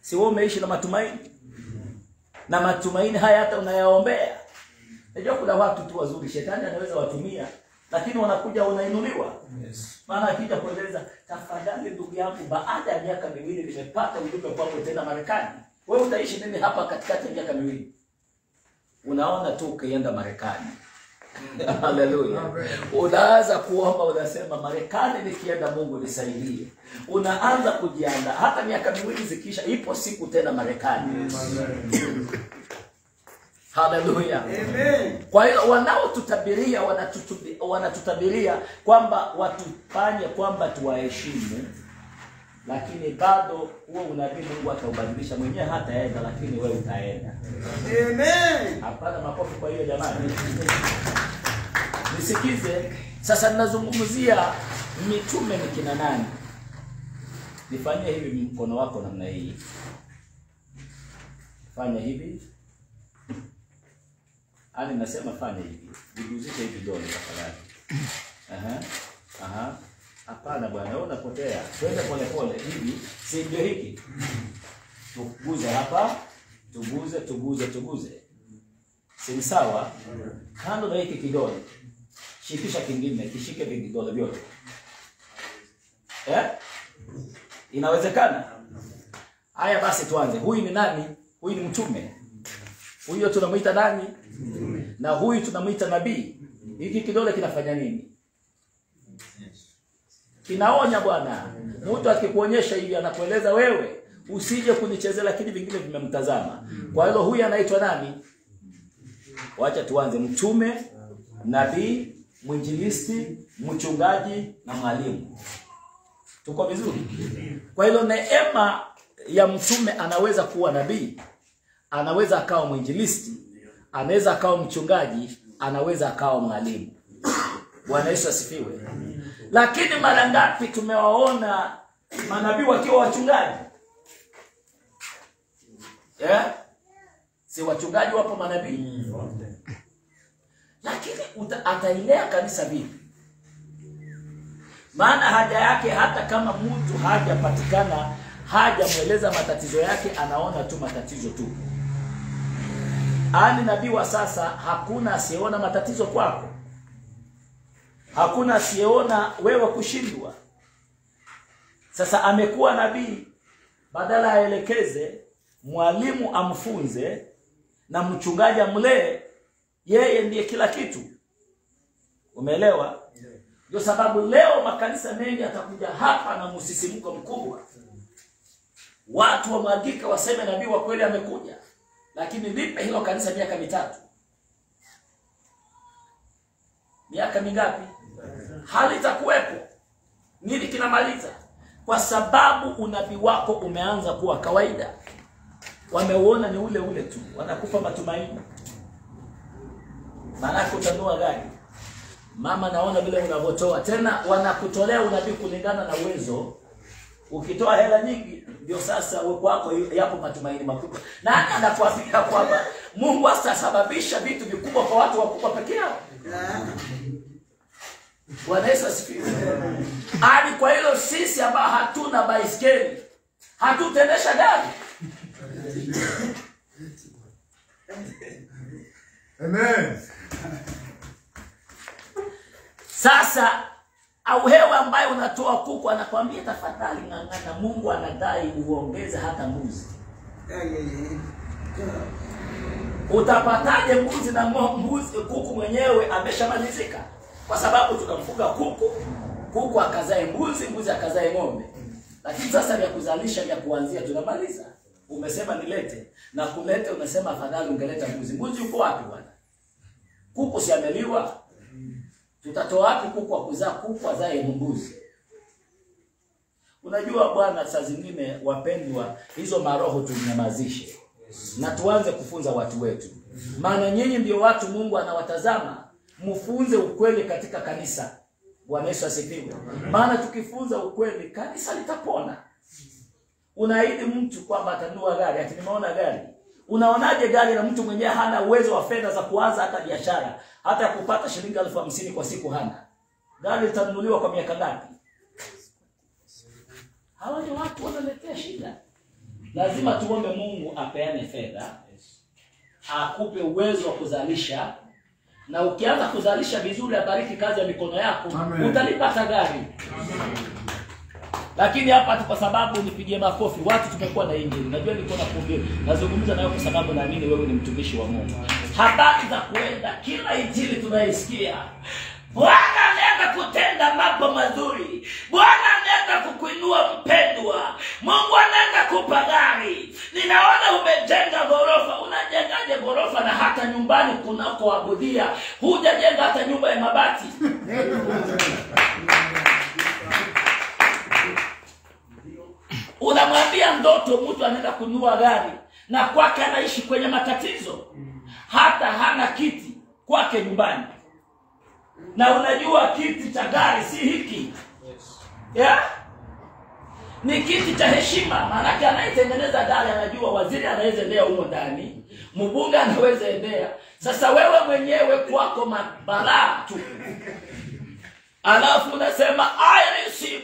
si wewe umeishi na matumaini na matumaini haya hata unayaombea. Najua kuna watu tu wazuri, shetani anaweza watumia, lakini wanakuja wanainuliwa. Maana akija kueleza, tafadhali ndugu yangu, baada ya miaka miwili nimepata ujumbe kwako tena Marekani, wewe utaishi nini hapa katikati ya miaka miwili? Unaona tu ukienda Marekani Haleluya. Unaanza kuomba unasema, Marekani nikienda, Mungu nisaidie. Unaanza kujiandaa, hata miaka miwili zikisha, ipo siku tena Marekani. Haleluya. Kwa hiyo wanaotutabiria wanatutabiria kwamba watufanye kwamba tuwaheshimu, lakini bado huo unabii Mungu ataubadilisha mwenyewe, hataenda lakini wewe utaenda. Hapana makofi kwa hiyo jamani. Nisikize sasa, ninazungumzia mitume ni kina nani? Nifanyie hivi mkono wako namna hii, fanya hivi ani, nasema fanya hivi, viguzishe hivi vidole tafadhali. Aha, aha, hapana bwana, wewe unapotea. Twende pole pole hivi, si ndio hiki? Tuguze hapa, tuguze, tuguze, tuguze, si ni sawa? Kando na hiki kidole shikisha kingine, kishike vidole vyote eh? Inawezekana? Haya basi, tuanze. Huyu ni nani? Huyu ni mtume. Huyo tunamwita nani? Na huyu tunamwita nabii. Hiki kidole kinafanya nini? Kinaonya bwana. Mtu akikuonyesha hivi, anakueleza wewe usije kunichezea, lakini vingine vimemtazama. Kwa hiyo huyu anaitwa nani? Wacha tuanze. Mtume, nabii, mwinjilisti, mchungaji na mwalimu. Tuko vizuri? Kwa hilo neema ya mtume anaweza kuwa nabii, anaweza akawa mwinjilisti, anaweza akawa mchungaji, anaweza akawa mwalimu. Bwana Yesu asifiwe. Lakini mara ngapi tumewaona manabii wakiwa wachungaji? Yeah? Si wachungaji wapo manabii? Uta- atailea kanisa vipi? Maana haja yake, hata kama mtu hajapatikana, hajamweleza matatizo yake, anaona tu matatizo tu. Ani nabii wa sasa, hakuna asiyeona matatizo kwako, hakuna asiyeona wewe kushindwa. Sasa amekuwa nabii, badala aelekeze, mwalimu amfunze na mchungaji amlee, yeye ndiye kila kitu. Umeelewa? Ndio sababu leo makanisa mengi atakuja hapa na msisimko mkubwa, watu wamwagika, waseme nabii wa kweli amekuja, lakini lipe hilo kanisa miaka mitatu, miaka mingapi? Halitakuwepo. Nini kinamaliza? Kwa sababu unabii wako umeanza kuwa kawaida, wameuona ni ule ule tu, wanakupa matumaini. Maanake utanua gari Mama, naona vile unavyotoa tena, wanakutolea unabii kulingana na uwezo. Ukitoa hela nyingi, ndio sasa uwe kwako yapo matumaini makubwa. Nani anakuambia kwamba Mungu atasababisha vitu vikubwa kwa watu wakubwa peke yao? Bwana Yesu asifiwe. Hadi kwa hilo sisi ambao hatuna baiskeli hatutendesha gari. Amen. Sasa au hewa ambayo unatoa kuku, anakwambia tafadhali ng'ang'ana, Mungu anadai uongeze hata mbuzi. Utapataje mbuzi na mbuzi kuku mwenyewe ameshamalizika? Kwa sababu tunamfuga kuku, kuku akazae mbuzi, mbuzi akazae ng'ombe, lakini sasa vya kuzalisha vya kuanzia tunamaliza. Umesema nilete na kulete, umesema afadhali ungeleta mbuzi. Mbuzi uko wapi bwana? Kuku si ameliwa? Tutatoa wapi kuku wa kuzaa kuku azae mbuzi? Unajua bwana, saa zingine wapendwa, hizo maroho tunyamazishe na tuanze kufunza watu wetu, maana nyinyi ndio watu Mungu anawatazama. Mfunze ukweli katika kanisa. Bwana Yesu asifiwe. Maana tukifunza ukweli, kanisa litapona. Unaahidi mtu kwamba atanunua gari, ati nimeona gari. Unaonaje gari na mtu mwenyewe hana uwezo wa fedha za kuanza hata biashara, hata ya kupata shilingi elfu hamsini kwa siku hana? Gari litanunuliwa kwa miaka ngapi? Hawa ni watu wanaletea shida. Lazima tuombe Mungu apeane fedha, akupe uwezo wa kuzalisha, na ukianza kuzalisha vizuri, abariki kazi ya mikono yako, utalipa utalipata gari. Lakini hapa tu kwa sababu nipigie makofi, watu tumekuwa na injili. Najua niko na kuongea, nazungumza nayo kwa sababu naamini wewe ni mtumishi wa Mungu. Habari za kuenda, kila injili tunaisikia Bwana anaenda kutenda mambo mazuri. Bwana anaenda kukuinua mpendwa. Mungu anaenda kupa gari. Ninaona umejenga ghorofa. Unajengaje ghorofa na hata nyumbani kunakoabudia hujajenga hata nyumba ya mabati? Unamwambia ndoto mtu anaenda kununua gari na kwake anaishi kwenye matatizo, hata hana kiti kwake nyumbani. Na unajua kiti cha gari si hiki. Yes. yeah? ni kiti cha heshima. Maanake anayetengeneza gari anajua waziri anaweza endea humo ndani mbunge anaweza endea. Sasa wewe mwenyewe kwako mabalaa tu. Alafu unasema I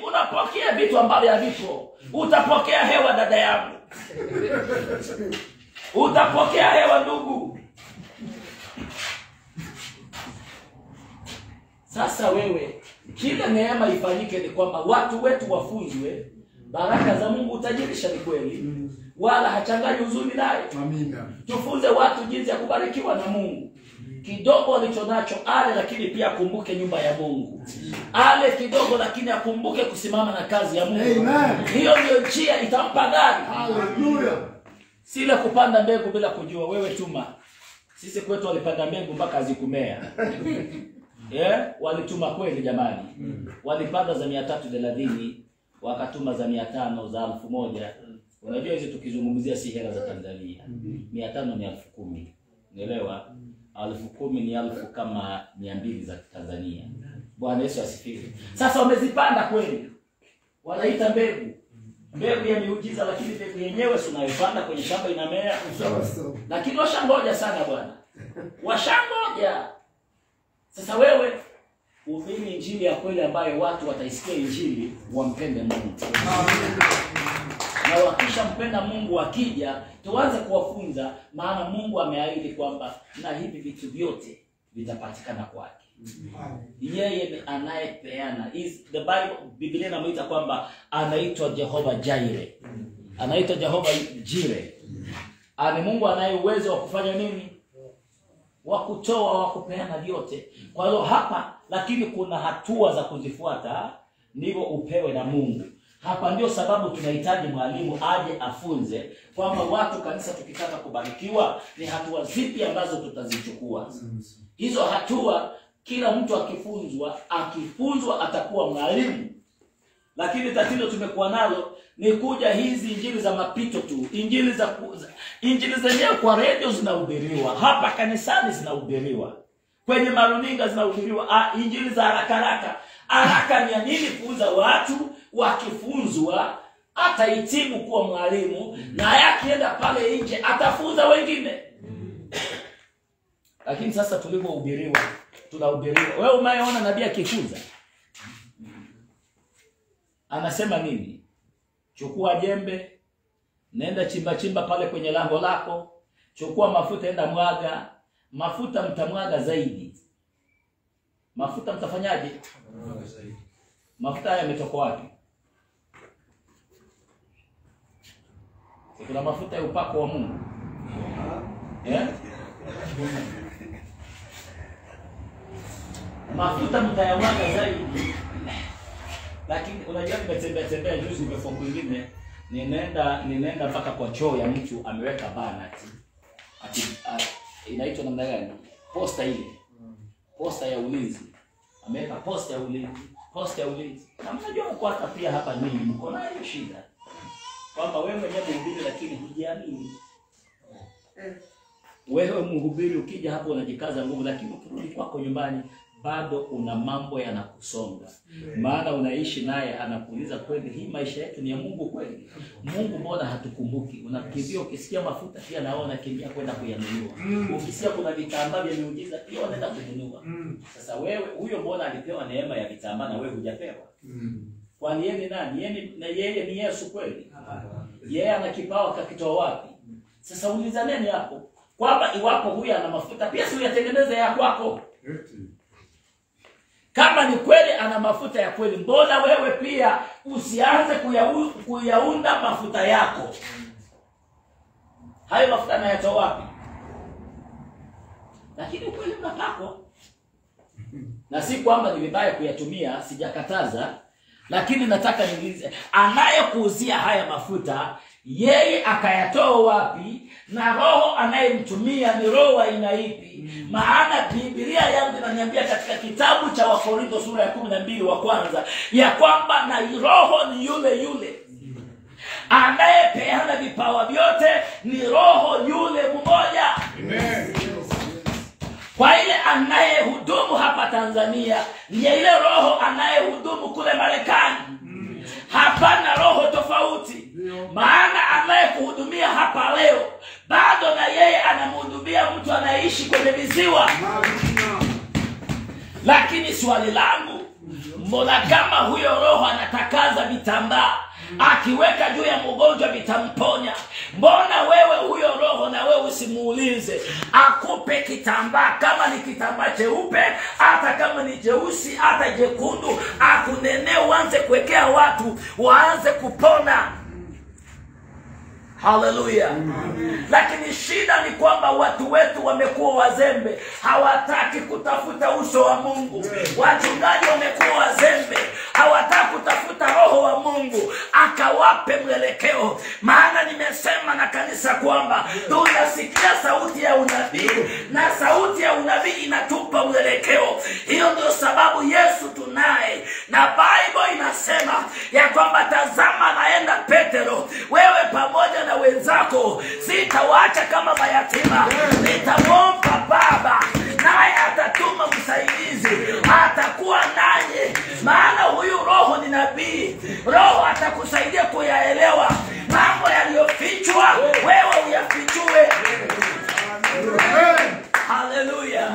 unapokea vitu ambavyo havipo utapokea hewa dada yangu. Utapokea hewa ndugu Sasa wewe, kila neema ifanyike ni kwamba watu wetu wafunzwe baraka za Mungu. Utajirisha ni kweli, wala hachanganyi uzuri naye. Amina. Tufunze watu jinsi ya kubarikiwa na Mungu. Kidogo alicho nacho ale, lakini pia akumbuke nyumba ya Mungu. Ale kidogo, lakini akumbuke kusimama na kazi ya Mungu. Amen. Hiyo ndio njia itampa gari, Haleluya! si ile kupanda mbegu bila kujua. Wewe tuma. Sisi kwetu walipanda mbegu mpaka hazikumea. yeah, walituma kweli jamani? Mm. walipanda za mia tatu thelathini wakatuma za mia tano za elfu moja. Unajua hizi tukizungumzia si hela za tanzania. Mia tano ni elfu kumi. Unaelewa? Elfu kumi ni elfu kama mia mbili za tanzania. Bwana yesu asifiwe. Sasa wamezipanda kweli. Wanaita mbegu. Mbegu ya miujiza lakini mbegu yenyewe si unayopanda kwenye shamba inamea lakini washangoja sana bwana. Washangoja sasa wewe uhubiri injili ya kweli ambayo watu wataisikia injili wampende mungu. Na wakishampenda mungu akija tuanze kuwafunza maana mungu ameahidi kwamba na hivi vitu vyote vitapatikana kwake. Yeye ni anayepeana. The Bible, biblia inamuita kwamba anaitwa jehova jaire anaitwa jehova jire ani mungu anaye uwezo wa kufanya nini wa kutoa wa kupeana vyote. Kwa hiyo hapa lakini kuna hatua za kuzifuata ndivyo upewe na mungu. Hapa ndio sababu tunahitaji mwalimu aje afunze kwamba watu kanisa tukitaka kubarikiwa ni hatua zipi ambazo tutazichukua. Hizo hatua kila mtu akifunzwa akifunzwa atakuwa mwalimu. Lakini tatizo tumekuwa nalo ni kuja hizi injili za mapito tu injili za za- injili zenyewe kwa redio zinahubiriwa hapa kanisani zinahubiriwa kwenye maruninga zinahubiriwa. Ah, injili za haraka haraka. Haraka ni ya nini? Kuuza watu wakifunzwa atahitimu kuwa mwalimu naye akienda pale nje atafunza wengine. Lakini sasa tulivyohubiriwa tunahubiriwa. Wewe umeona nabii akifunza? Anasema nini? Chukua jembe nenda chimba chimba pale kwenye lango lako. Chukua mafuta enda mwaga. Mafuta mtamwaga zaidi. Mafuta mtafanyaje? Mafuta haya yametoka wapi? Kuna mafuta ya upako wa mungu. Yeah? mafuta mtayamwaga zaidi. Lakini unajua nimetembea tembea juzi nimefua kwingine ninaenda ninaenda mpaka kwa choo ya mtu ameweka bana ati, ati inaitwa namna gani? Posta ile. Posta ya ulinzi. Ameweka posta ya ulinzi posta ya ulinzi. Na mnajua mko hata pia hapa nyinyi mko nayo hiyo shida. Kwamba wewe mwenyewe mhubiri lakini hujiamini. Wewe mhubiri ukija hapo unajikaza nguvu, lakini ukirudi kwako nyumbani bado una mambo yanakusonga, maana unaishi naye, anakuuliza kweli, hii maisha yetu ni ya Mungu kweli? Mungu mbona hatukumbuki? Unakimbia, ukisikia mafuta pia nao unakimbia kwenda kuyanunua. Ukisikia kuna vitambaa vya miujiza pia unaenda kununua. Sasa wewe huyo, mbona alipewa neema ya vitambaa na wewe hujapewa? Kwani yeye ni nani? Yeye ni, na yeye ni Yesu kweli? Yeye ana kipawa kakitoa wapi? Sasa ulizaneni hapo kwamba iwapo huyu ana mafuta pia si uyatengeneze ya kwako. Kama ni kweli ana mafuta ya kweli, mbona wewe pia usianze kuyau, kuyaunda mafuta yako? Hayo mafuta anayatoa wapi? Lakini ukweli unapako, na si kwamba ni vibaya kuyatumia, sijakataza, lakini nataka niulize, anayekuuzia haya mafuta yeye akayatoa wapi na roho anayemtumia ni roho wa aina ipi? Maana bibilia yangu inaniambia katika kitabu cha wakorintho sura ya kumi na mbili wa kwanza ya kwamba na roho ni yule yule. Anayepeana vipawa vyote ni roho yule mmoja. Kwa ile anayehudumu hapa tanzania ni ile roho anayehudumu kule marekani. Hapana roho tofauti maana anayekuhudumia hapa leo bado na yeye anamhudumia mtu anayeishi kwenye viziwa. Lakini swali langu mbona kama huyo roho anatakaza vitambaa akiweka juu ya mgonjwa vitamponya mbona wewe huyo roho na wewe usimuulize? Akupe kitambaa kama ni kitambaa cheupe hata kama ni jeusi hata jekundu akunenee uanze kuwekea watu waanze kupona haleluya lakini shida ni kwamba watu wetu wamekuwa wazembe. Hawataki kutafuta uso wa mungu. Wachungaji wamekuwa wazembe. Hawataki kutafuta roho wa mungu akawape mwelekeo. Maana nimesema na kanisa kwamba tunasikia sauti ya unabii na sauti ya unabii inatupa mwelekeo. Hiyo ndio sababu yesu tunaye. Na bible inasema ya kwamba tazama naenda petero. Wewe pamoja na wenzako sitawaacha kama mayatima. Nitamwomba baba naye atatuma msaidizi. Atakuwa naye maana huyu roho ni nabii. Roho atakusaidia kuyaelewa mambo yaliyofichwa. Wewe uyafichue. Haleluya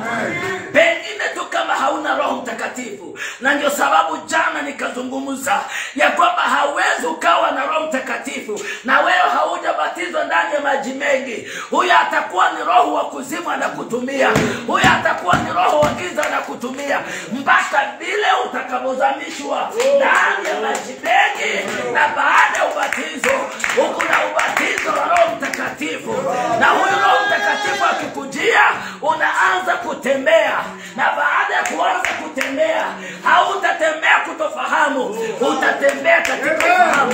kama hauna roho mtakatifu. Na ndio sababu jana nikazungumza ya kwamba hauwezi ukawa na roho mtakatifu na wewe haujabatizwa ndani ya maji mengi. Huyo atakuwa ni roho wa kuzimu anakutumia huyo atakuwa ni roho wa giza anakutumia mpaka vile utakavyozamishwa ndani ya maji mengi na baada ya ubatizo huku na ubatizo wa roho mtakatifu. Na huyo roho mtakatifu akikujia unaanza kutembea. Na baada ya kuanza kutembea hautatembea kutofahamu utatembea katika fahamu.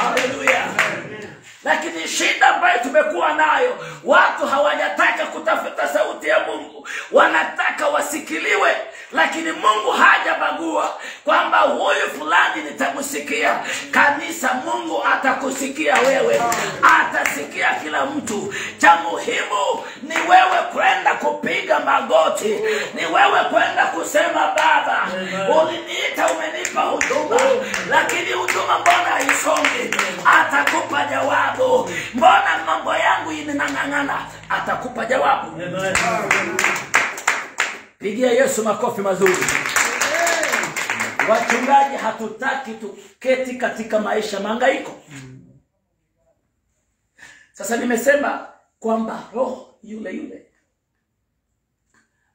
haleluya lakini shida ambayo tumekuwa nayo watu hawajataka kutafuta sauti ya mungu. Wanataka wasikiliwe lakini mungu hajabagua kwamba huyu fulani nitamsikia. Kanisa mungu atakusikia wewe. Atasikia kila mtu. Cha muhimu ni wewe kwenda kupiga magoti. Ni wewe kwenda kusema baba uliniita umenipa huduma. Lakini huduma mbona haisongi? Atakupa jawabu mbona mambo yangu inang'ang'ana? Atakupa jawabu. Pigia yesu makofi mazuri. Wachungaji hatutaki tuketi katika maisha mangaiko sasa nimesema kwamba roho yule yule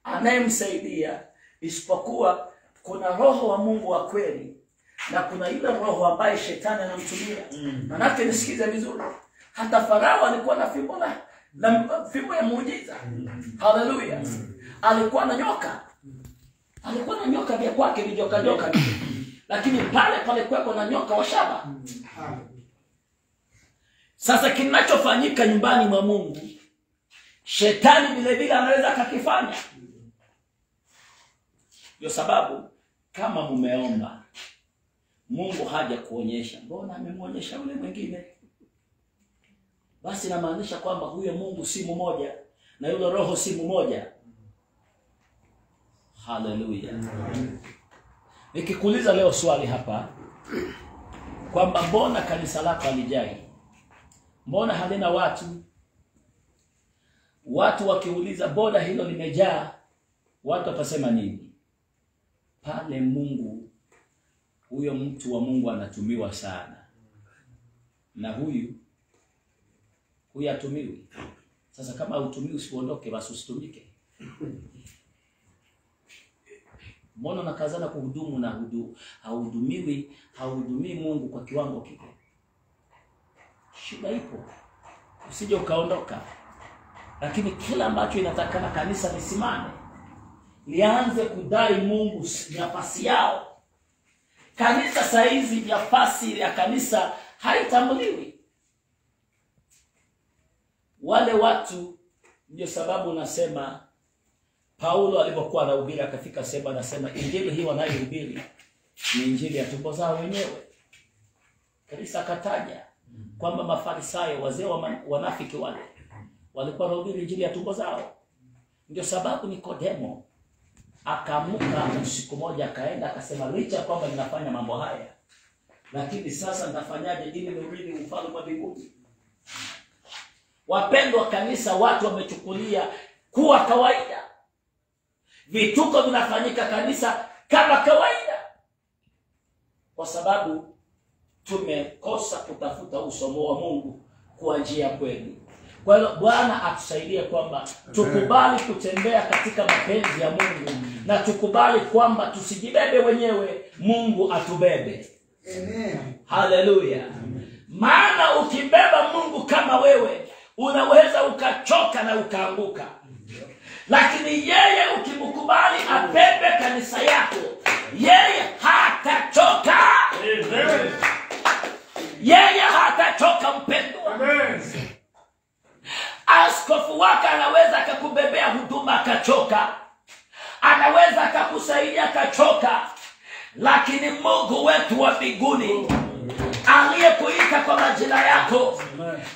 anayemsaidia isipokuwa kuna roho wa mungu wa kweli na kuna yule roho ambaye shetani anamtumia. Manake nisikize vizuri. Hata farao alikuwa na fimbo la, na fimbo ya muujiza. Haleluya alikuwa na nyoka. Alikuwa na nyoka vya kwake vijoka joka lakini pale palikuwepo na nyoka wa shaba. Sasa kinachofanyika nyumbani mwa mungu shetani vile vile anaweza akakifanya. Ndio sababu kama mumeomba mungu haja kuonyesha mbona amemwonyesha yule mwingine? Basi namaanisha kwamba huyo mungu si mmoja na yule roho si mmoja. Haleluya. Nikikuuliza leo swali hapa kwamba mbona kanisa lako halijai? Mbona halina watu? Watu wakiuliza mbona hilo limejaa? Watu watasema nini? Pale mungu huyo mtu wa mungu anatumiwa sana. Na huyu huyu atumiwi sasa kama hautumiwi usiondoke basi usitumike. Mbona nakazana kuhudumu na hudu, hauhudumiwi hauhudumii mungu kwa kiwango kile? Shida ipo. Usije ukaondoka. Lakini kila ambacho inatakana kanisa lisimame lianze kudai mungu nafasi yao kanisa sahizi nafasi ya kanisa haitambuliwi. Wale watu ndio sababu nasema paulo alipokuwa anahubiri akafika sema anasema injili hii wanayohubiri ni injili ya tumbo zao wenyewe. Kanisa akataja kwamba mafarisayo wazee wa wanafiki wale walikuwa wanahubiri injili ya tumbo zao. Ndio sababu nikodemo akaamuka siku moja akaenda akasema licha kwamba ninafanya mambo haya lakini sasa nitafanyaje ili niurithi ufalme wa mbinguni? Wapendwa kanisa watu wamechukulia kuwa kawaida. Vituko vinafanyika kanisa kama kawaida. Kwa sababu tumekosa kutafuta usomo wa mungu kwa njia ya kweli. Kwa hiyo bwana atusaidie kwamba tukubali kutembea katika mapenzi ya mungu na tukubali kwamba tusijibebe wenyewe mungu atubebe. Amen. haleluya maana ukibeba mungu kama wewe unaweza ukachoka na ukaanguka. Lakini yeye ukimkubali abebe kanisa yako yeye hatachoka. Yeye hatachoka mpendwa. Askofu wake anaweza akakubebea huduma akachoka anaweza akakusaidia akachoka lakini mungu wetu wa mbinguni aliyekuita kwa majina yako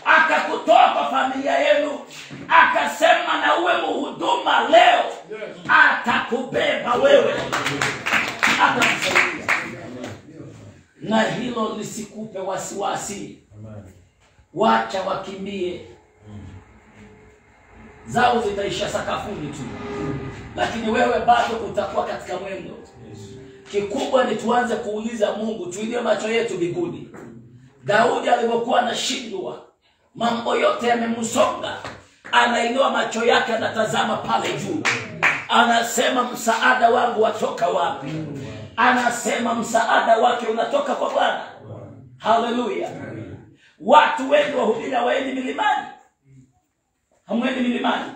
akakutoa kwa familia yenu akasema na uwe muhuduma leo atakubeba wewe. Atakusaidia na hilo lisikupe wasiwasi. Wacha wakimbie. Zao zitaisha sakafuni tu lakini wewe bado utakuwa katika mwendo. Kikubwa ni tuanze kuuliza mungu tuinue macho yetu mbinguni. Daudi alivyokuwa anashindwa mambo yote yamemsonga. Anainua macho yake anatazama pale juu. Anasema msaada wangu watoka wapi? Anasema msaada wake unatoka kwa bwana. Haleluya. Watu wengi wahubiri hawaendi milimani. Hamwendi milimani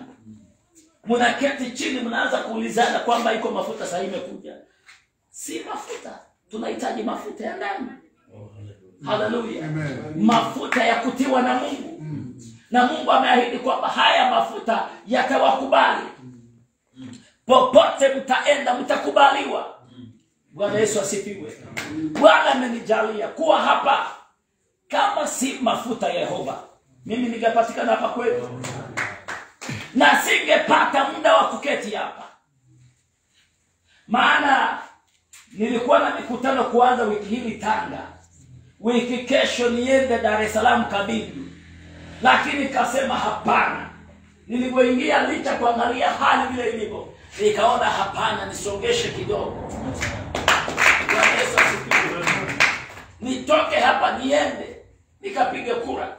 mnaketi chini mnaanza kuulizana kwamba iko mafuta sahii imekuja. Si mafuta tunahitaji mafuta ya ndani. Haleluya. Amen. mafuta ya kutiwa na mungu. Mm. na mungu ameahidi kwamba haya mafuta yatawakubali. Mm. popote mtaenda mtakubaliwa. Bwana yesu asifiwe. Bwana amenijalia kuwa hapa kama si mafuta ya yehova. Mimi ningepatikana hapa kwetu na singepata muda wa kuketi hapa. Maana nilikuwa na mikutano kuanza wiki hili tanga. Wiki kesho niende dar es salaam kabidi, lakini nikasema hapana. Nilivyoingia licha kuangalia hali vile ilivyo nikaona hapana nisongeshe kidogo. Nitoke hapa niende nikapiga kura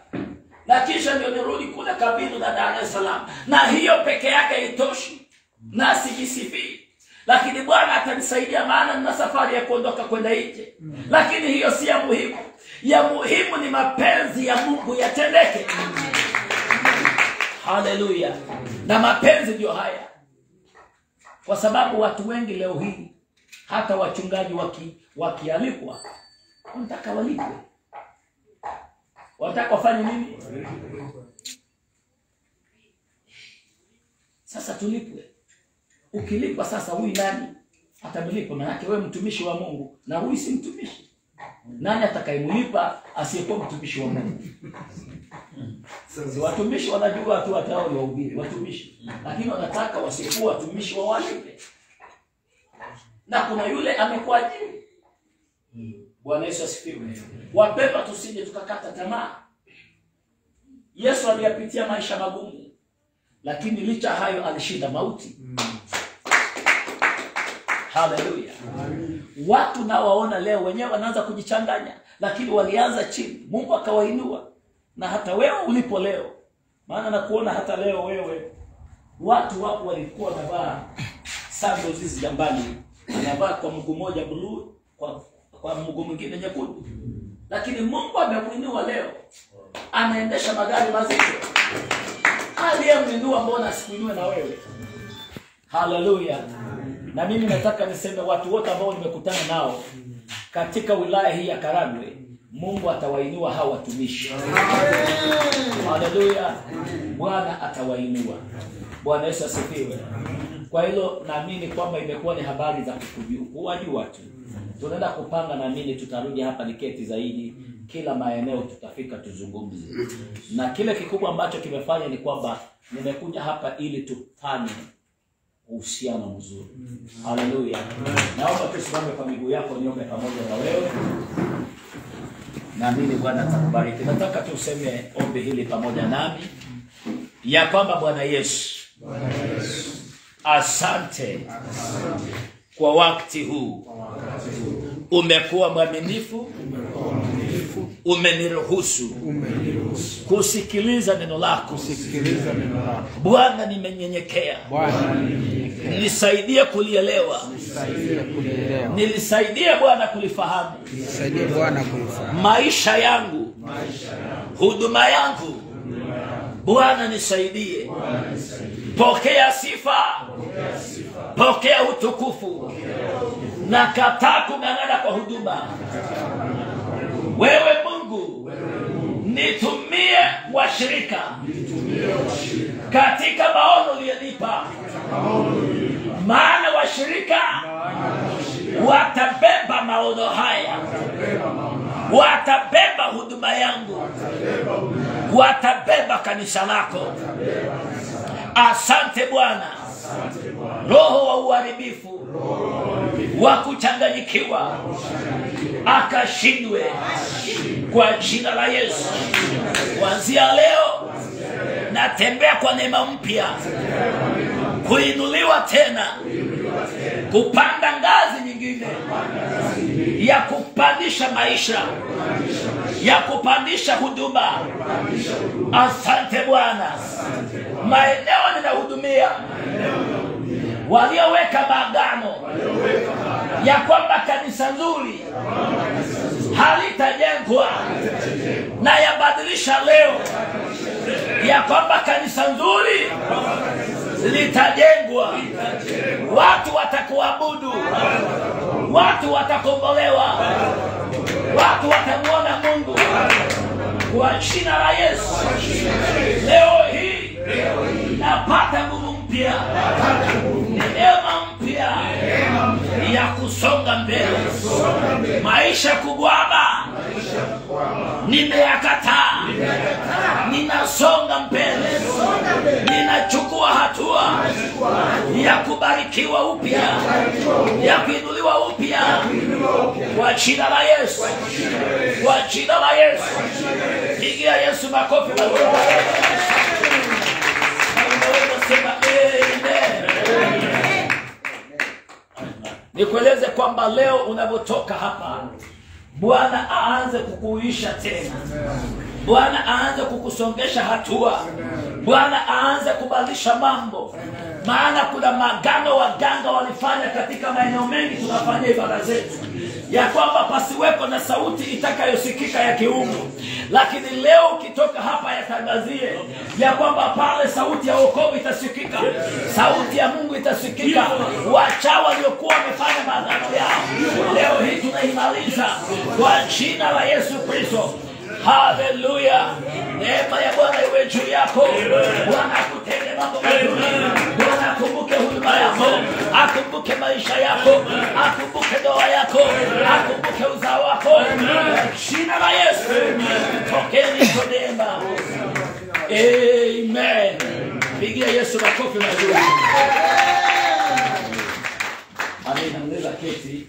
na kisha ndio nirudi kule Kabindu na dar es salaam. Na hiyo peke yake itoshi na sijisifii. Lakini bwana atanisaidia maana nina safari ya kuondoka kwenda nje. Lakini hiyo si ya muhimu. Ya muhimu ni mapenzi ya mungu yatendeke. Haleluya. Na mapenzi ndio haya. Kwa sababu watu wengi leo hii hata wachungaji waki, wakialikwa wanataka walipwe wanataka wafanye nini? Sasa tulipwe. Ukilipwa sasa huyu nani? Atamlipa manake wewe mtumishi wa mungu. Na huyu si mtumishi. Nani atakayemlipa asiyekuwa mtumishi wa mungu? Watumishi wanajua tu watao ni wahubiri watumishi. Lakini wanataka wasiokuwa watumishi wa wale, na kuna yule amekuajiri bwana yesu asifiwe. Wapendwa tusije tukakata tamaa. Yesu aliyapitia maisha magumu lakini licha hayo alishinda mauti. Haleluya. Watu nawaona leo wenyewe wanaanza kujichanganya lakini walianza chini. Mungu akawainua. Na hata wewe ulipo leo maana nakuona hata leo wewe watu wapo walikuwa wanavaa sandals hizi jambani anavaa kwa mguu moja bluu kwa, kwa Mungu mwingine nyekundu. Lakini mungu amemwinua leo. Anaendesha magari mazito. Aliyemwinua mbona asikuinue na wewe? Haleluya na mimi nataka niseme watu wote ambao nimekutana nao katika wilaya hii ya karagwe mungu atawainua hawa watumishi. Haleluya bwana atawainua. Bwana yesu asifiwe. Kwa hilo naamini kwamba imekuwa ni habari za kuwajua tu tunaenda kupanga na naamini tutarudi hapa niketi zaidi. Kila maeneo tutafika tuzungumze. Na kile kikubwa ambacho kimefanya ni kwamba nimekuja hapa ili tufanye uhusiano mzuri. Haleluya naomba tusimame kwa miguu yako niombe pamoja na wewe. Naamini bwana atakubariki. Nataka tuseme ombi hili pamoja nami. Ya kwamba bwana yesu. Asante. kwa wakati huu umekuwa mwaminifu? Umeniruhusu. Kusikiliza neno lako. Bwana nimenyenyekea. Nisaidie kulielewa. Nilisaidia nilisaidie bwana kulifahamu. Maisha yangu. Huduma yangu. Bwana nisaidie. Pokea sifa. Pokea utukufu. Na kataa kung'ang'ana kwa huduma. Wewe mungu nitumie washirika katika maono uliyonipa. Maana washirika watabeba maono haya watabeba huduma yangu watabeba kanisa lako. Asante bwana roho wa uharibifu. Wa kuchanganyikiwa. Akashindwe. Kwa jina la yesu. Kuanzia leo natembea kwa neema mpya kuinuliwa tena. Kupanda ngazi nyingine. Ya kupandisha maisha. Ya kupandisha huduma. Asante bwana. Maeneo ninahudumia. Walioweka maagano. Ya kwamba kanisa nzuri halitajengwa. Na yabadilisha leo. Ya kwamba kanisa nzuri litajengwa. Watu watakuabudu. Watu watakombolewa. Watu watamwona mungu. Kwa jina la yesu. Leo hii napata nguvu mpya. Neema mpya ya kusonga mbele. Maisha kugwaba nimeyakataa. Ninasonga mbele ninachukua hatua ya kubarikiwa upya ya kuinuliwa upya kwa jina la yesu kwa jina la yesu pigia yesu makofi. Sema amen. nikueleze kwamba leo unavyotoka hapa bwana aanze kukuisha tena bwana aanze kukusongesha hatua. Bwana aanze kubadilisha mambo. Maana kuna magano waganga walifanya katika maeneo mengi tunafanya ibada zetu. Ya kwamba pasiwepo na sauti itakayosikika ya kiungu. Lakini leo ukitoka hapa yatangazie ya kwamba pale sauti ya wokovu itasikika. Sauti ya mungu itasikika. Wacha waliokuwa wamefanya maagano yao. Leo hii tunaimaliza kwa jina la yesu kristo haleluya neema ya bwana iwe juu yako. Bwana akutende mambo mazuri. Bwana akumbuke huduma yako. Akumbuke maisha yako. Akumbuke doa yako. Akumbuke uzao wako. Jina la yesu. Pokeni hizo neema. Amen. Pigia yesu makofi mazuri. Amina mnaweza keti.